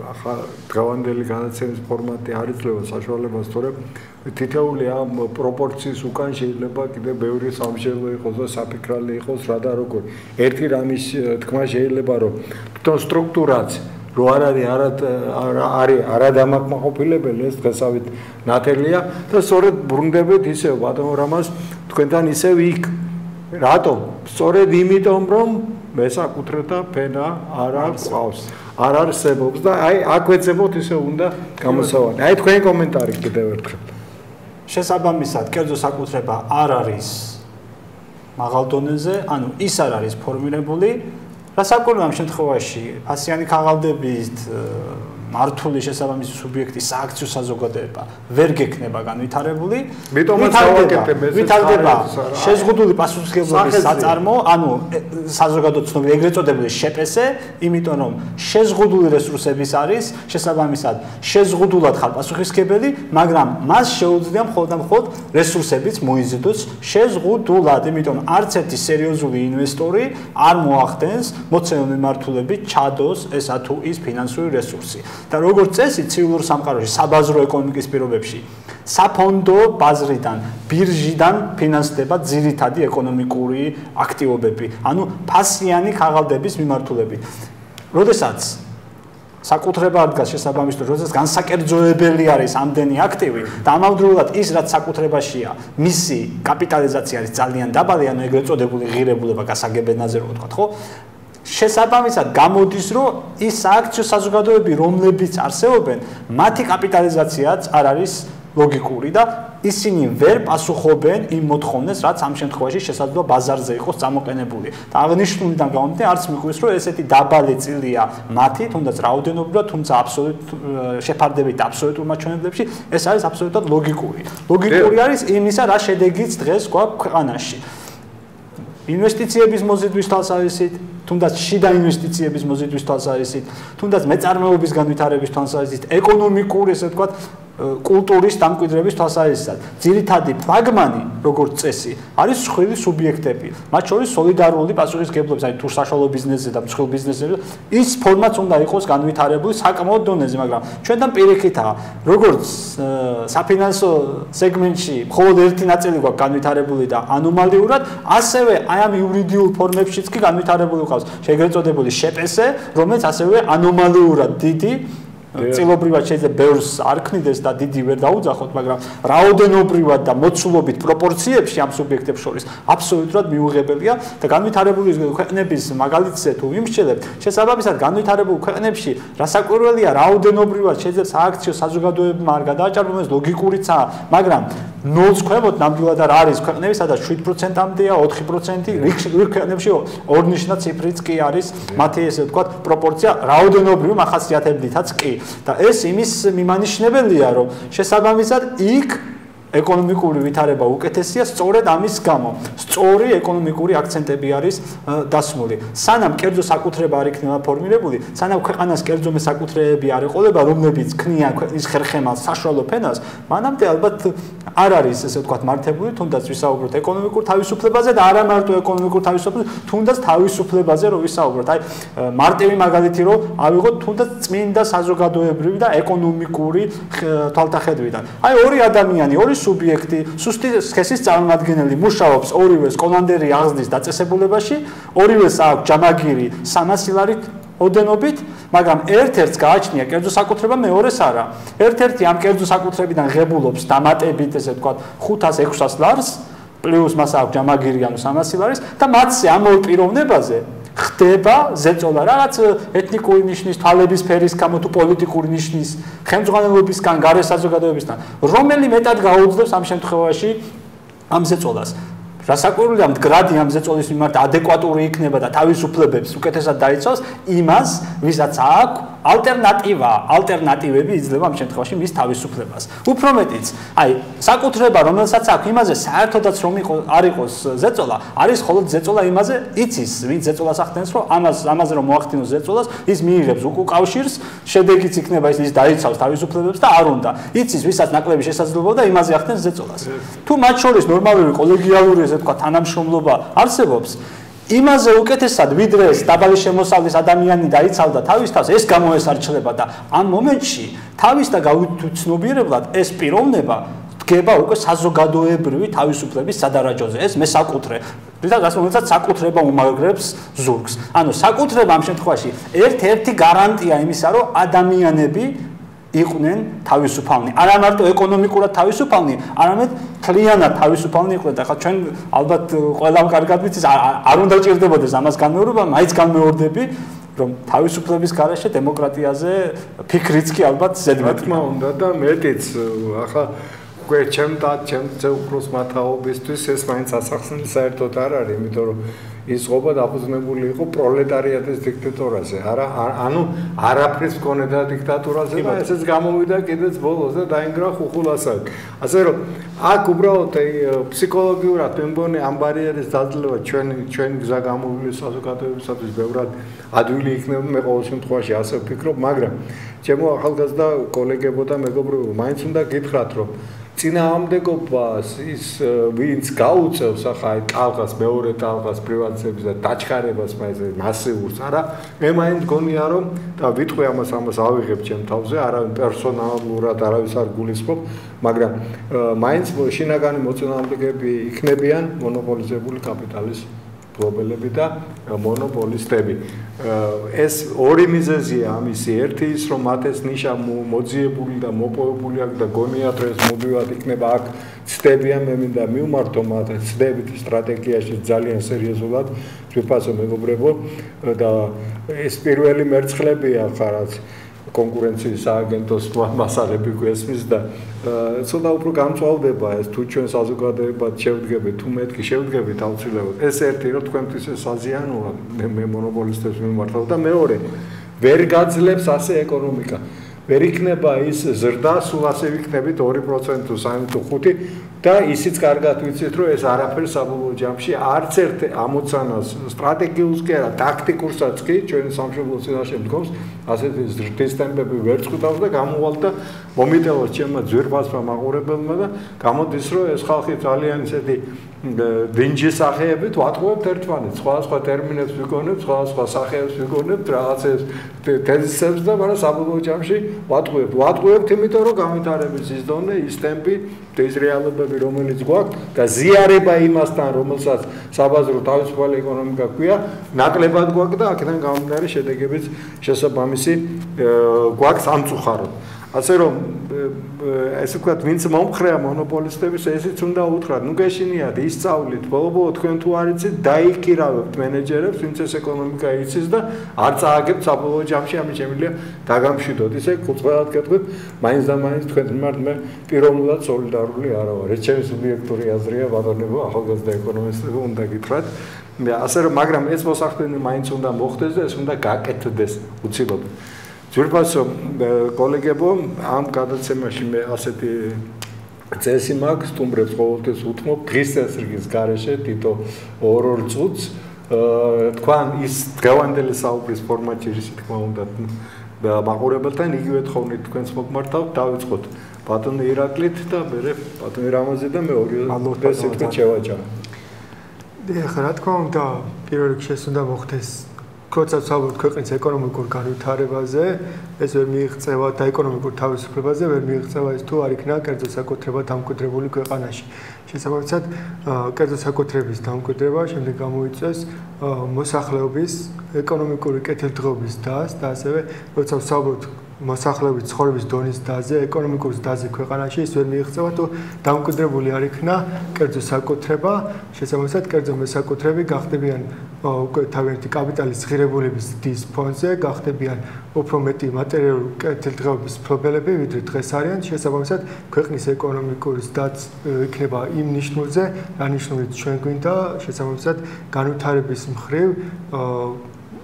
ახლა დღევანდელი განაცემის ფორმატი არ იძლევა საშუალებას თორემ თითოეული ამ პროპორციის უკან შეიძლება კიდე ბევრი სამშენებლო იყოს და საფიქრალი იყოს რა და როგორ. ერთი რამის თქმა შეიძლება რომ თვითონ სტრუქტურაც რო არ არის არა არის არადამაკმაყოფილებელი ეს დღესავით ნათელია და სწორედ ბრუნდებით ისევ ბატონო რამას თქვენთან ისევ იქ რატომ? სწორედ იმიტომ, რომ მესაკუთრეთა ფენა არ აქვს. არ არსებობს და აი აქ ვეცებოთ ისე უნდა გამოსავალი. აი თქვენი კომენტარი კიდევ ერთხელ. შესაბამისად, კერძო საკუთრება არ არის მაღალ დონეზე, ანუ ის არ არის ფორმირებული. რასაკვირველია ამ შემთხვევაში, ფასიანი ქაღალდებით მართული შესაბამისი სუბიექტი სააქციო საზოგადოება ვერ გექნება განვითარებული ეს ვითარდება შეზღუდული პასუხისმგებლობის საწარმო ანუ საზოგადო ცნობი ეგრეთ წოდებული შპს იმიტომ რომ შეზღუდული რესურსების არის შესაბამისად შეზღუდულად ხარ პასუხისმგებელი მაგრამ მას შეუძლია მხოლოდ და მხოლოდ რესურსებიც მოიზიდოს შეზღუდულად იმიტომ არც ერთი სერიოზული ინვესტორი არ მოახდენს მოცემული მიმართულებით ჩადოს ესა თუ ის ფინანსური რესურსი და როგორც წესი ცივილურ სამყაროში საბაზრო ეკონომიკის პირობებში საფონდო ბაზრიდან ბირჟიდან ფინანსდება ძირითადი ეკონომიკური აქტივობები ანუ ფასიანი ხაღალდების მიმართულებით. როდესაც საკუთრება ადგას შესაბამისად როდესაც განსაკერძოებელი არის ამდენი აქტივი და ამავდროულად ის რაც საკუთრებაშია მისი კაპიტალიზაცია არის ძალიან დაბალი ანუ ეგრეთ წოდებული ღირებულება გასაგებენაზე რო ვთქვა ხო შესაბამისად გამოდის, რომ ის სააქციო საზოგადოებები, რომლებიც არსებობენ, მათი კაპიტალიზაციაც არ არის ლოგიკური და ისინი ვერ პასუხობენ იმ მოთხოვნებს, რაც ამ შემთხვევაში შესაძლოა ბაზარზე იყოს წამოყენებული. და აღნიშნულიდან გამომდინარე, არც მიგვიყვეს, რომ ესეთი დაბალი წილია მათი, თუნდაც რაოდენობრივად, თუმცა აბსოლუტ შეფარდებით აბსოლუტურ მაჩვენებლებში, ეს არის აბსოლუტურად ლოგიკური. ლოგიკური არის იმისა, რა შედეგიც დღეს გვაქვს ქვეყანაში. ინვესტიციების მოზიდვის თვალსაზრისით თუნდაც შიდა ინვესტიციების მოზიდვის თვალსაზრისით, თუნდაც მეწარმეობის განვითარების თვალსაზრისით, ეკონომიკური, ესე ვთქვათ, კულტურის დამკვიდრების თვალსაზრისით. ძირითადი ფლაგმანი, როგორც წესი, არის სხვილი სუბიექტები, მათ შორის სოლიდარული პასუხისგებლობის, აი თუ საშუალო ბიზნესზე და მსხვილ ბიზნესზე, ის ფორმაც უნდა იყოს განვითარებული საკმაოდ დონეზე, მაგრამ ჩვენთან პირიქითაა, როგორც საფინანსო სეგმენტში მხოლოდ ერთი ნაწილი გვაქვს განვითარებული და ანომალიურად, ასევე აი ამ იურიდიულ ფორმებშიც კი განვითარებული ყავს, შეგრეთ წოდებული შპს, რომელიც ასევე ანომალიურად დიდი წილობრივად შეიძლება ბევრს არ ქნიდეს და დიდი ვერ დაუძახოთ, მაგრამ რაოდენობრივად და მოცულობით პროპორციებში ამ სუბიექტებს შორის აბსოლუტურად მიუღებელია და განვითარებული ქვეყნების მაგალითზე თუ ვიმსჩელებთ, შესაბამისად განვითარებულ ქვეყნებში რასაკვირველია რაოდენობრივად შეიძლება სააქციო საზოგადოებებმა არ გადააჭარბონ ეს ლოგიკურიცაა, მაგრამ 0-ს ქვემოთ ნამდვილად არ არის ქვეყნები, სადაც 7%-ამდეა, 4%, რიგ ქვეყნებში ორნიშნა ციფრიც კი არის, მათი ესე ვთქვათ, პროპორცია რაოდენობრივი მახასიათებლითაც კი. და ეს იმის მიმანიშნებელია, რომ შესაბამისად იქ ეკონომიკური ვითარება უკეთესია სწორედ ამის გამო. სწორი ეკონომიკური აქცენტები არის დასმული. სანამ კერძო საკუთრება არ იქნება ფორმირებული, სანამ ქვეყანას კერძო საკუთრებები არ ეყოლება, რომლებიც ქმნიან ქვეყნის ხერხემალ საშუალო ფენას, მანამდე ალბათ არ არის ესე ვთქვათ მართებული, თუნდაც ვისაუბროთ ეკონომიკურ თავისუფლებაზე და არა მარტო ეკონომიკურ თავისუფლებაზე, თუნდაც თავისუფლებაზე რო ვისაუბროთ. აი მარტივი მაგალითი რო ავიღოთ თუნდაც წმინდა საზოგადოებრივი და ეკონომიკური თვალთახედვიდან. აი ორი ადამიანი, ორი სუბიექტი, სუსტი სქესის წარმომადგენელი მუშაობს ორივე სკოლანდერი აღზრდის დაწესებულებაში, ორივეს აქვს ჯამაგირი 300 ლარით ოდენობით, მაგრამ ერთ-ერთს გააჩნია კერძო საკუთრება, მეორეს არა. ერთ-ერთი ამ კერძო საკუთრებიდან ღებულობს დამატებით, ესე ვთქვათ, 500-600 ლარს, პლუს მას აქვს ჯამაგირი ანუ 300 ლარის და მათზე ამ ორ პიროვნებაზე ხდება ზეწოლა რაღაც ეთნიკური ნიშნის, თვალების ფერის გამო თუ პოლიტიკური ნიშნის, ხელმძღვანელობისგან, გარე საზოგადოებისგან, რომელი მეტად გაუძლებს ამ შემთხვევაში ამ ზეწოლას. რასაკვირველია, მდგრადი ამ ზეწოლის მიმართ ადეკვატური იქნება და თავისუფლებებს უკეთესად დაიცავს იმას, ვისაც აქვს ალტერნატივა, ალტერნატივები იძლევა ამ შემთხვევაში მის თავისუფლებას. უფრო მეტიც, აი, საკუთრება, რომელსაც აქვს იმაზე საერთოდაც რომ იყო არ იყოს ზეწოლა, არის მხოლოდ ზეწოლა იმაზე, იცის, ვინ ზეწოლას ახდენს, რომ ამას ამაზე რომ მოახდინოს ზეწოლას, ის მიიღებს უკავშირს, შედეგიც იქნება ის ის დაიცავს თავისუფლებებს და არ უნდა. იცის, ვისაც ნაკლები შესაძლებლობა და იმაზე ახდენს ზეწოლას. თუ მათ შორის ნორმალური კოლეგიალური ესე თქვა თანამშრომლობა არსებობს, იმაზე უკეთესად ვიდრე ეს დაბალი შემოსავლის ადამიანი დაიცავდა თავის თავს ეს გამოესარჩლება და ამ მომენტში თავის და გაუცნობიერებლად ეს პიროვნება დგება უკვე საზოგადოებრივი თავისუფლების სადარაჯოზე. ეს მე საკუთრე გასულ მომენტსაც საკუთრება უმაგრებს ზურგს. ანუ საკუთრება ამ შემთხვევაში ერთ-ერთი გარანტია იმისა რომ ადამიანები იყვნენ თავისუფალნი. არა მარტო ეკონომიკურად თავისუფალნი, არამედ თლიანად თავისუფალნი იყვნენ. და ხა ჩვენ ალბათ ყველამ კარგად ვიცით, არ უნდა ჭირდებოდეს ამას განმეორება, მაინც განმეორდები, რომ თავისუფლების garaშე დემოკრატიაზე ფიქრიც კი ალბათ ზედმეტი. თქმა უნდა და მეტიც ახლა უკვე ჩემ და ჩემ ძე უფროს მათაობისთვის ეს მაინც ასახსნელი საერთოდ არ არის, იმიტომ რომ ის ყოფა დაფუძნებული იყო პროლეტარიატის დიქტატურაზე. არა, ანუ არაფრის მქონედა დიქტატურაზე და ესეც გამოვიდა კიდეც ბოლოს და დაინგრა ხუხულასად. ასე რომ აქ უბრალოდ აი ფსიქოლოგიურად მე მგონი ამ ბარიერის დაძლევა ჩვენ ჩვენ გზა გამოვილი საზოგადოებისათვის ბევრად ადვილი იქნება მე ყოველ შემთხვევაში ასე ვფიქრობ, მაგრამ ჩემო ახალგაზრდა კოლეგებო და მეგობრებო, მაინც უნდა გითხრათ, რომ წინააღმდეგობას ის ვინც გაუწევს ახლა აი ტალღას მეორე ტალღას პრივატიზების და დაჩქარებას მაინც მასიურს არა? მე მაინც გონია რომ და ვიტყვი ამას ამას ავიღებ ჩემ თავზე არა პერსონალურად არავის არ გულისხმობ მაგრამ მაინც შინაგანი მოწინააღმდეგეები იქნებიან მონოპოლიზებული კაპიტალის გლობელები და მონოპოლისტები. ეს ორი მიზეზია ამისი. ერთი ის, რომ მათ ეს ნიშა მოძიებული და მოპოვებული აქვს და გონიათ, რომ ეს მობივად იქნება აქ ცდებიან მე მინდა მიუმართო მათ ცდებით სტრატეგიაში ძალიან სერიოზულად ჩვენფასო მეგობრებო და ეს პირველი მერცხლებია ხარაც კონკურენციის სააგენტოს მასალები გვესმის და ცოტა უფრო გამწვალდება ეს თუ ჩვენ საზოგადოებად შევდგებით თუ მეთქი შევდგებით აუცილებლად ეს ერთი რომ თქვენთვის ეს აზიანოა მე მონოპოლისტებს მიმართავ და მეორე ვერ გაძლებს ასე ეკონომიკა. ვერ იქნება ის ზრდა, სულ ასე ვიქნებით 2% თუ 3 თუ 5 და ისიც კარგად ვიცით, რომ ეს არაფერ საბოლოო ჯამში არც ერთ ამოცანას სტრატეგიულს კი არა, ტაქტიკურსაც კი ჩვენ სამშობლო წინაშე მდგომს, ასეთი ზრდის ტემპები ვერ წყვიტავს და გამოვალ და მომიტევოს ჩემმა ძვირფასმა მაყურებელმა და გამოდის, რომ ეს ხალხი ძალიან ისეთი დინჯი სახეებით ვატყუებთ ერთმანეთს, სხვა სხვა ტერმინებს ვიგონებთ, სხვა სხვა სახეებს ვიგონებთ, რაღაცებს თეზისებს და მაგრამ საბოლოო ჯამში ვატყუებთ. ვატყუებთ იმიტომ რომ გამიტარების ის დონე, ის ტემპი, ეს რეალობები რომელიც გვაქვს და ზიარება იმასთან, რომელსაც საბაზრო თავისუფალი ეკონომიკა ქვია, ნაკლებად გვაქვს და აქედან გამომდინარე შედეგებიც შესაბამისი გვაქვს ამწუხაროდ. ასე რომ ესე ვქოთ, ვინც მომხრეა მონოპოლისტების, ესეც უნდა უთხრათ, ნუ გეშინიათ, ისწავლით, ბოლო-ბოლო თქვენ თუ არ იცით, დაიქირავებთ მენეჯერებს, ვინც ეს ეკონომიკა იცის და არ წააგებთ საბოლოო ჯამში, ამის შემიძლია დაგამშვიდოთ. ისე კუთხეად გეტყვით, მაინც და მაინც თქვენ მიმართ მე პიროვნულად სოლიდარული არა ვარ. ეს ჩემი სუბიექტური აზრია, ბატონებო, ახალგაზრდა ეკონომისტებო, უნდა გითხრათ. მე ასე რომ, მაგრამ ეს მოსახდენი მაინც უნდა მოხდეს და ეს უნდა გაკეთდეს უცილებლად. ძვირფასო კოლეგებო ამ გადაცემაში მე ასეთი წესი მაქვს სტუმრებს ყოველთვის უთმობ დღის წესრიგის გარეშე თითო ორ-ორ წუთს. თქვენ ის დღევანდელი საუბრის ფორმატში ისე თქმა უნდა მაყურებელთან იგივე თხოვნით თქვენს მოგმართავ დავიწყოთ ბატონი ირაკლით და მე ბატონი რამაზი და მე ორი წესი შევაჭამ დიახ რა თქმა უნდა პირველ რიგში ეს უნდა მოხდეს როცა საუბრობთ ქვეყნის ეკონომიკურ განვითარებაზე, ეს ვერ მიიღწევა და ეკონომიკურ თავისუფლებაზე ვერ მიიღწევა ის თუ არ იქნა კერძო საკუთრება დამკვიდრებული ქვეყანაში. შესაბამისად, კერძო საკუთრების დამკვიდრება შემდეგ გამოიწვევს მოსახლეობის ეკონომიკური კეთილდღეობის დას და ასევე როცა საუბრობთ მოსახლეობის ცხოვრების დონის დაზე, ეკონომიკურ დაზე ქვეყანაში ის ვერ მიიღწევა თუ დამკვიდრებული არ იქნა კერძო საკუთრება, შესაბამისად კერძო მოსაკუთრები გახდებიან უკვე თავიანთი კაპიტალის ღირებულების დის ფონზე, გახდებიან უფრო მეტი მატერიალური კეთილდღეობის პრობლემები, ვიდრე დღეს არიან, შესაბამისად ქვეყნის ეკონომიკური დაც იქნება იმ ნიშნულზე, რა ნიშნულიც ჩვენ გვინდა, შესაბამისად განვითარების მხრივ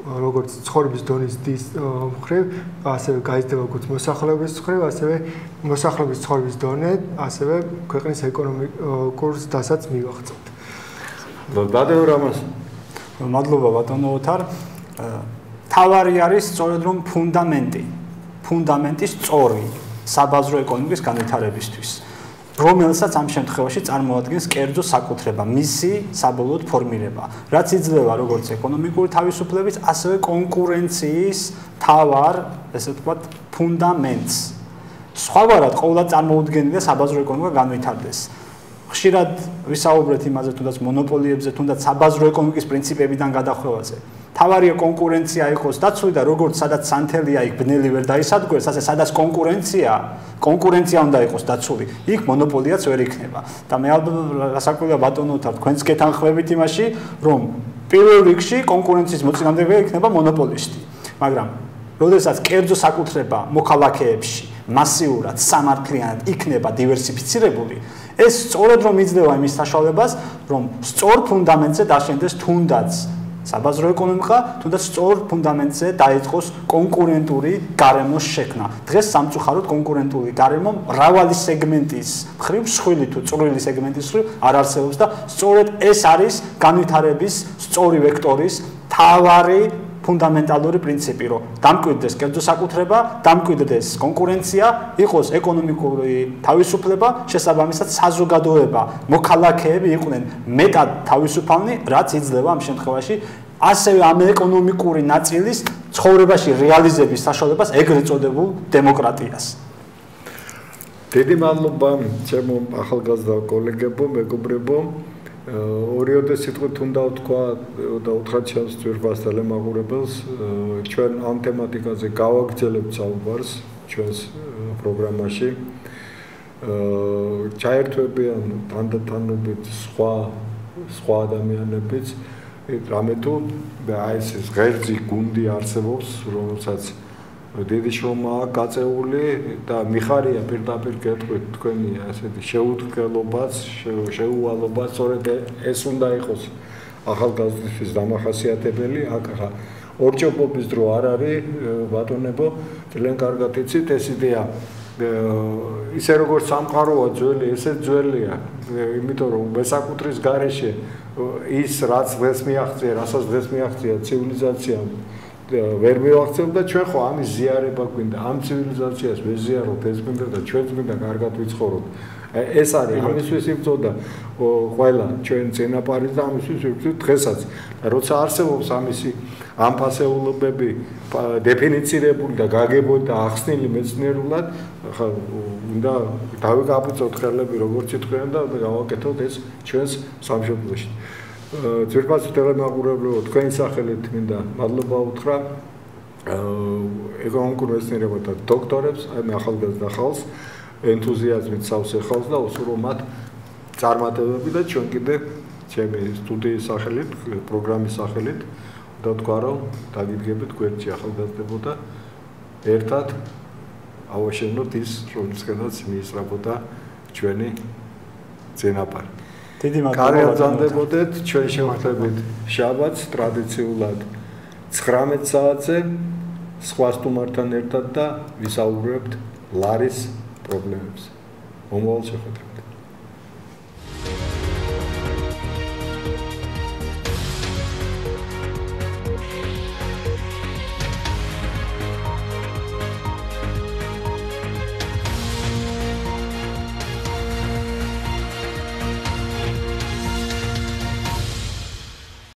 როგორც ცხოვრების დონის დის მხრივ, ასევე გაიზრდება როგორც მოსახლეობის მხრივ, ასევე მოსახლეობის ცხოვრების დონე, ასევე ქვეყნის ეკონომიკურ დასაც მივახცევთ. ბადეო რამას. მადლობა ბატონო ოთარ. თავარი არის სწორედ რომ ფუნდამენტი. ფუნდამენტი სწორი საბაზრო ეკონომიკის განვითარებისთვის. რომელსაც ამ შემთხვევაში წარმოადგენს კერძო საკუთრება, მისი საბოლოოდ ფორმირება, რაც იძლევა როგორც ეკონომიკური თავისუფლების, ასევე კონკურენციის თავარ, ესე ვთქვათ, ფუნდამენტს. სხვაგვარად, ყოველად წარმოუდგენელია საბაზრო ეკონომიკა განვითარდეს. ხშირად ვისაუბრეთ იმაზე, თუნდაც მონოპოლიებზე, თუნდაც საბაზრო ეკონომიკის პრინციპებიდან გადახვევაზე. თავარია კონკურენცია იყოს დაცული და როგორც სადაც სანთელია იქ ბნელი ვერ დაისადგურეს, ასე სადაც კონკურენცია, კონკურენცია უნდა იყოს დაცული, იქ მონოპოლიაც ვერ იქნება. და მე ალბათ რასაკვირველია ბატონოთარ თქვენს კეთანხმებით იმაში, რომ პირველ რიგში კონკურენციის მოწინააღმდეგე იქნება მონოპოლისტი. მაგრამ როდესაც კერძო საკუთრება მოქალაქეებში მასიურად სამართლიანად იქნება დივერსიფიცირებული, ეს სწორედ რომ იძლევა იმის საშუალებას, რომ სწორ ფუნდამენტზე დაშენდეს თუნდაც საბაზრო ეკონომიკა თუნდაც სწორ ფუნდამენტზე დაიწყოს კონკურენტული გარემოს შექმნა. დღეს სამწუხაროდ კონკურენტული გარემო მრავალი სეგმენტის მხრივ, სხვილი თუ წვრილი სეგმენტის მხრივ არ არსებობს და სწორედ ეს არის განვითარების სწორი ვექტორის თავარი ფუნდამენტალური პრინციპი, რომ დამკვიდრდეს კერძო საკუთრება, დამკვიდრდეს კონკურენცია, იყოს ეკონომიკური თავისუფლება, შესაბამისად საზოგადოება, მოქალაქეები იყვნენ მეტად თავისუფალნი, რაც იძლევა ამ შემთხვევაში ასევე ამ ეკონომიკური ნაწილის ცხოვრებაში რეალიზების საშუალებას ეგრეთ წოდებულ დემოკრატიას. დიდი მადლობა ჩემო ახალგაზრდა კოლეგებო, მეგობრებო. ორიოდე სიტყვით უნდა ვთქვა და უთხრა ჩემს ძვირფას თელემაყურებელს ჩვენ ამ თემატიკაზე გავაგრძელებთ საუბარს ჩვენს პროგრამაში. აა ჩაერთვებიან თანდათანობით სხვა სხვა ადამიანებიც. რამე თუ აი ეს ღერძი გუნდი არსებობს რომელსაც დიდი შრომაა გაწეული და მიხარია პირდაპირ გეტყვით თქვენი ასეთი შეუდგელობაც, შეუვალობაც, სწორედ ეს უნდა იყოს ახალგაზრდისთვის დამახასიათებელი, აქ ხა ორჭოპობის დრო არ არის ბატონებო, ძალიან კარგად იცით ეს იდეა. ისე როგორც სამყაროა ძველი, ესე ძველია, იმიტომ რომ მესაკუთრის გარეშე ის რაც დღეს მიაღწია, რასაც დღეს მიაღწია ცივილიზაციამ ვერ მივახცევ და ჩვენ ხო ამის ზიარება გვინდა ამ ცივილიზაციას ვეზიაროთ ეს გვინდა და ჩვენ გვინდა კარგად ვიცხოვროთ. ეს არის ამისთვის იბრძოდა ყველა ჩვენ წინაპარი და ამისთვის იბრძოდა დღესაც. როცა არსებობს ამისი ამ ფასეულობები დეფინიცირებული და გაგებული და ახსნილი მეცნიერულად ხა უნდა დავიკაპიცოთ ხელები როგორც იტყვიან და გავაკეთოთ ეს ჩვენს სამშობლოში ძირფას თელემაყურებლებო თქვენი სახელით მინდა მადლობა უთხრა. ეკონომიკურ მეცნიერებათა დოქტორებს, აი მე ახალგაზრდა ხალხს ენთუზიაზმით სავსე ხალხს და უსურო მათ წარმატებები და ჩვენ კიდე ჩემი სტუდიის სახელით, პროგრამის სახელით და თქვა რომ დაგიდგებით გვერდში ახალგაზრდებო და ერთად ავაშენოთ ის რომელსაც მიისწრებოდა ჩვენი ძენაპარი დიდი მადლობა. კარგად ჩვენ შევხვდებით შაბათს ტრადიციულად 19 საათზე სხვა სტუმართან ერთად და ვისაუბრებთ ლარის პრობლემებზე. მომავალ შეხვედრას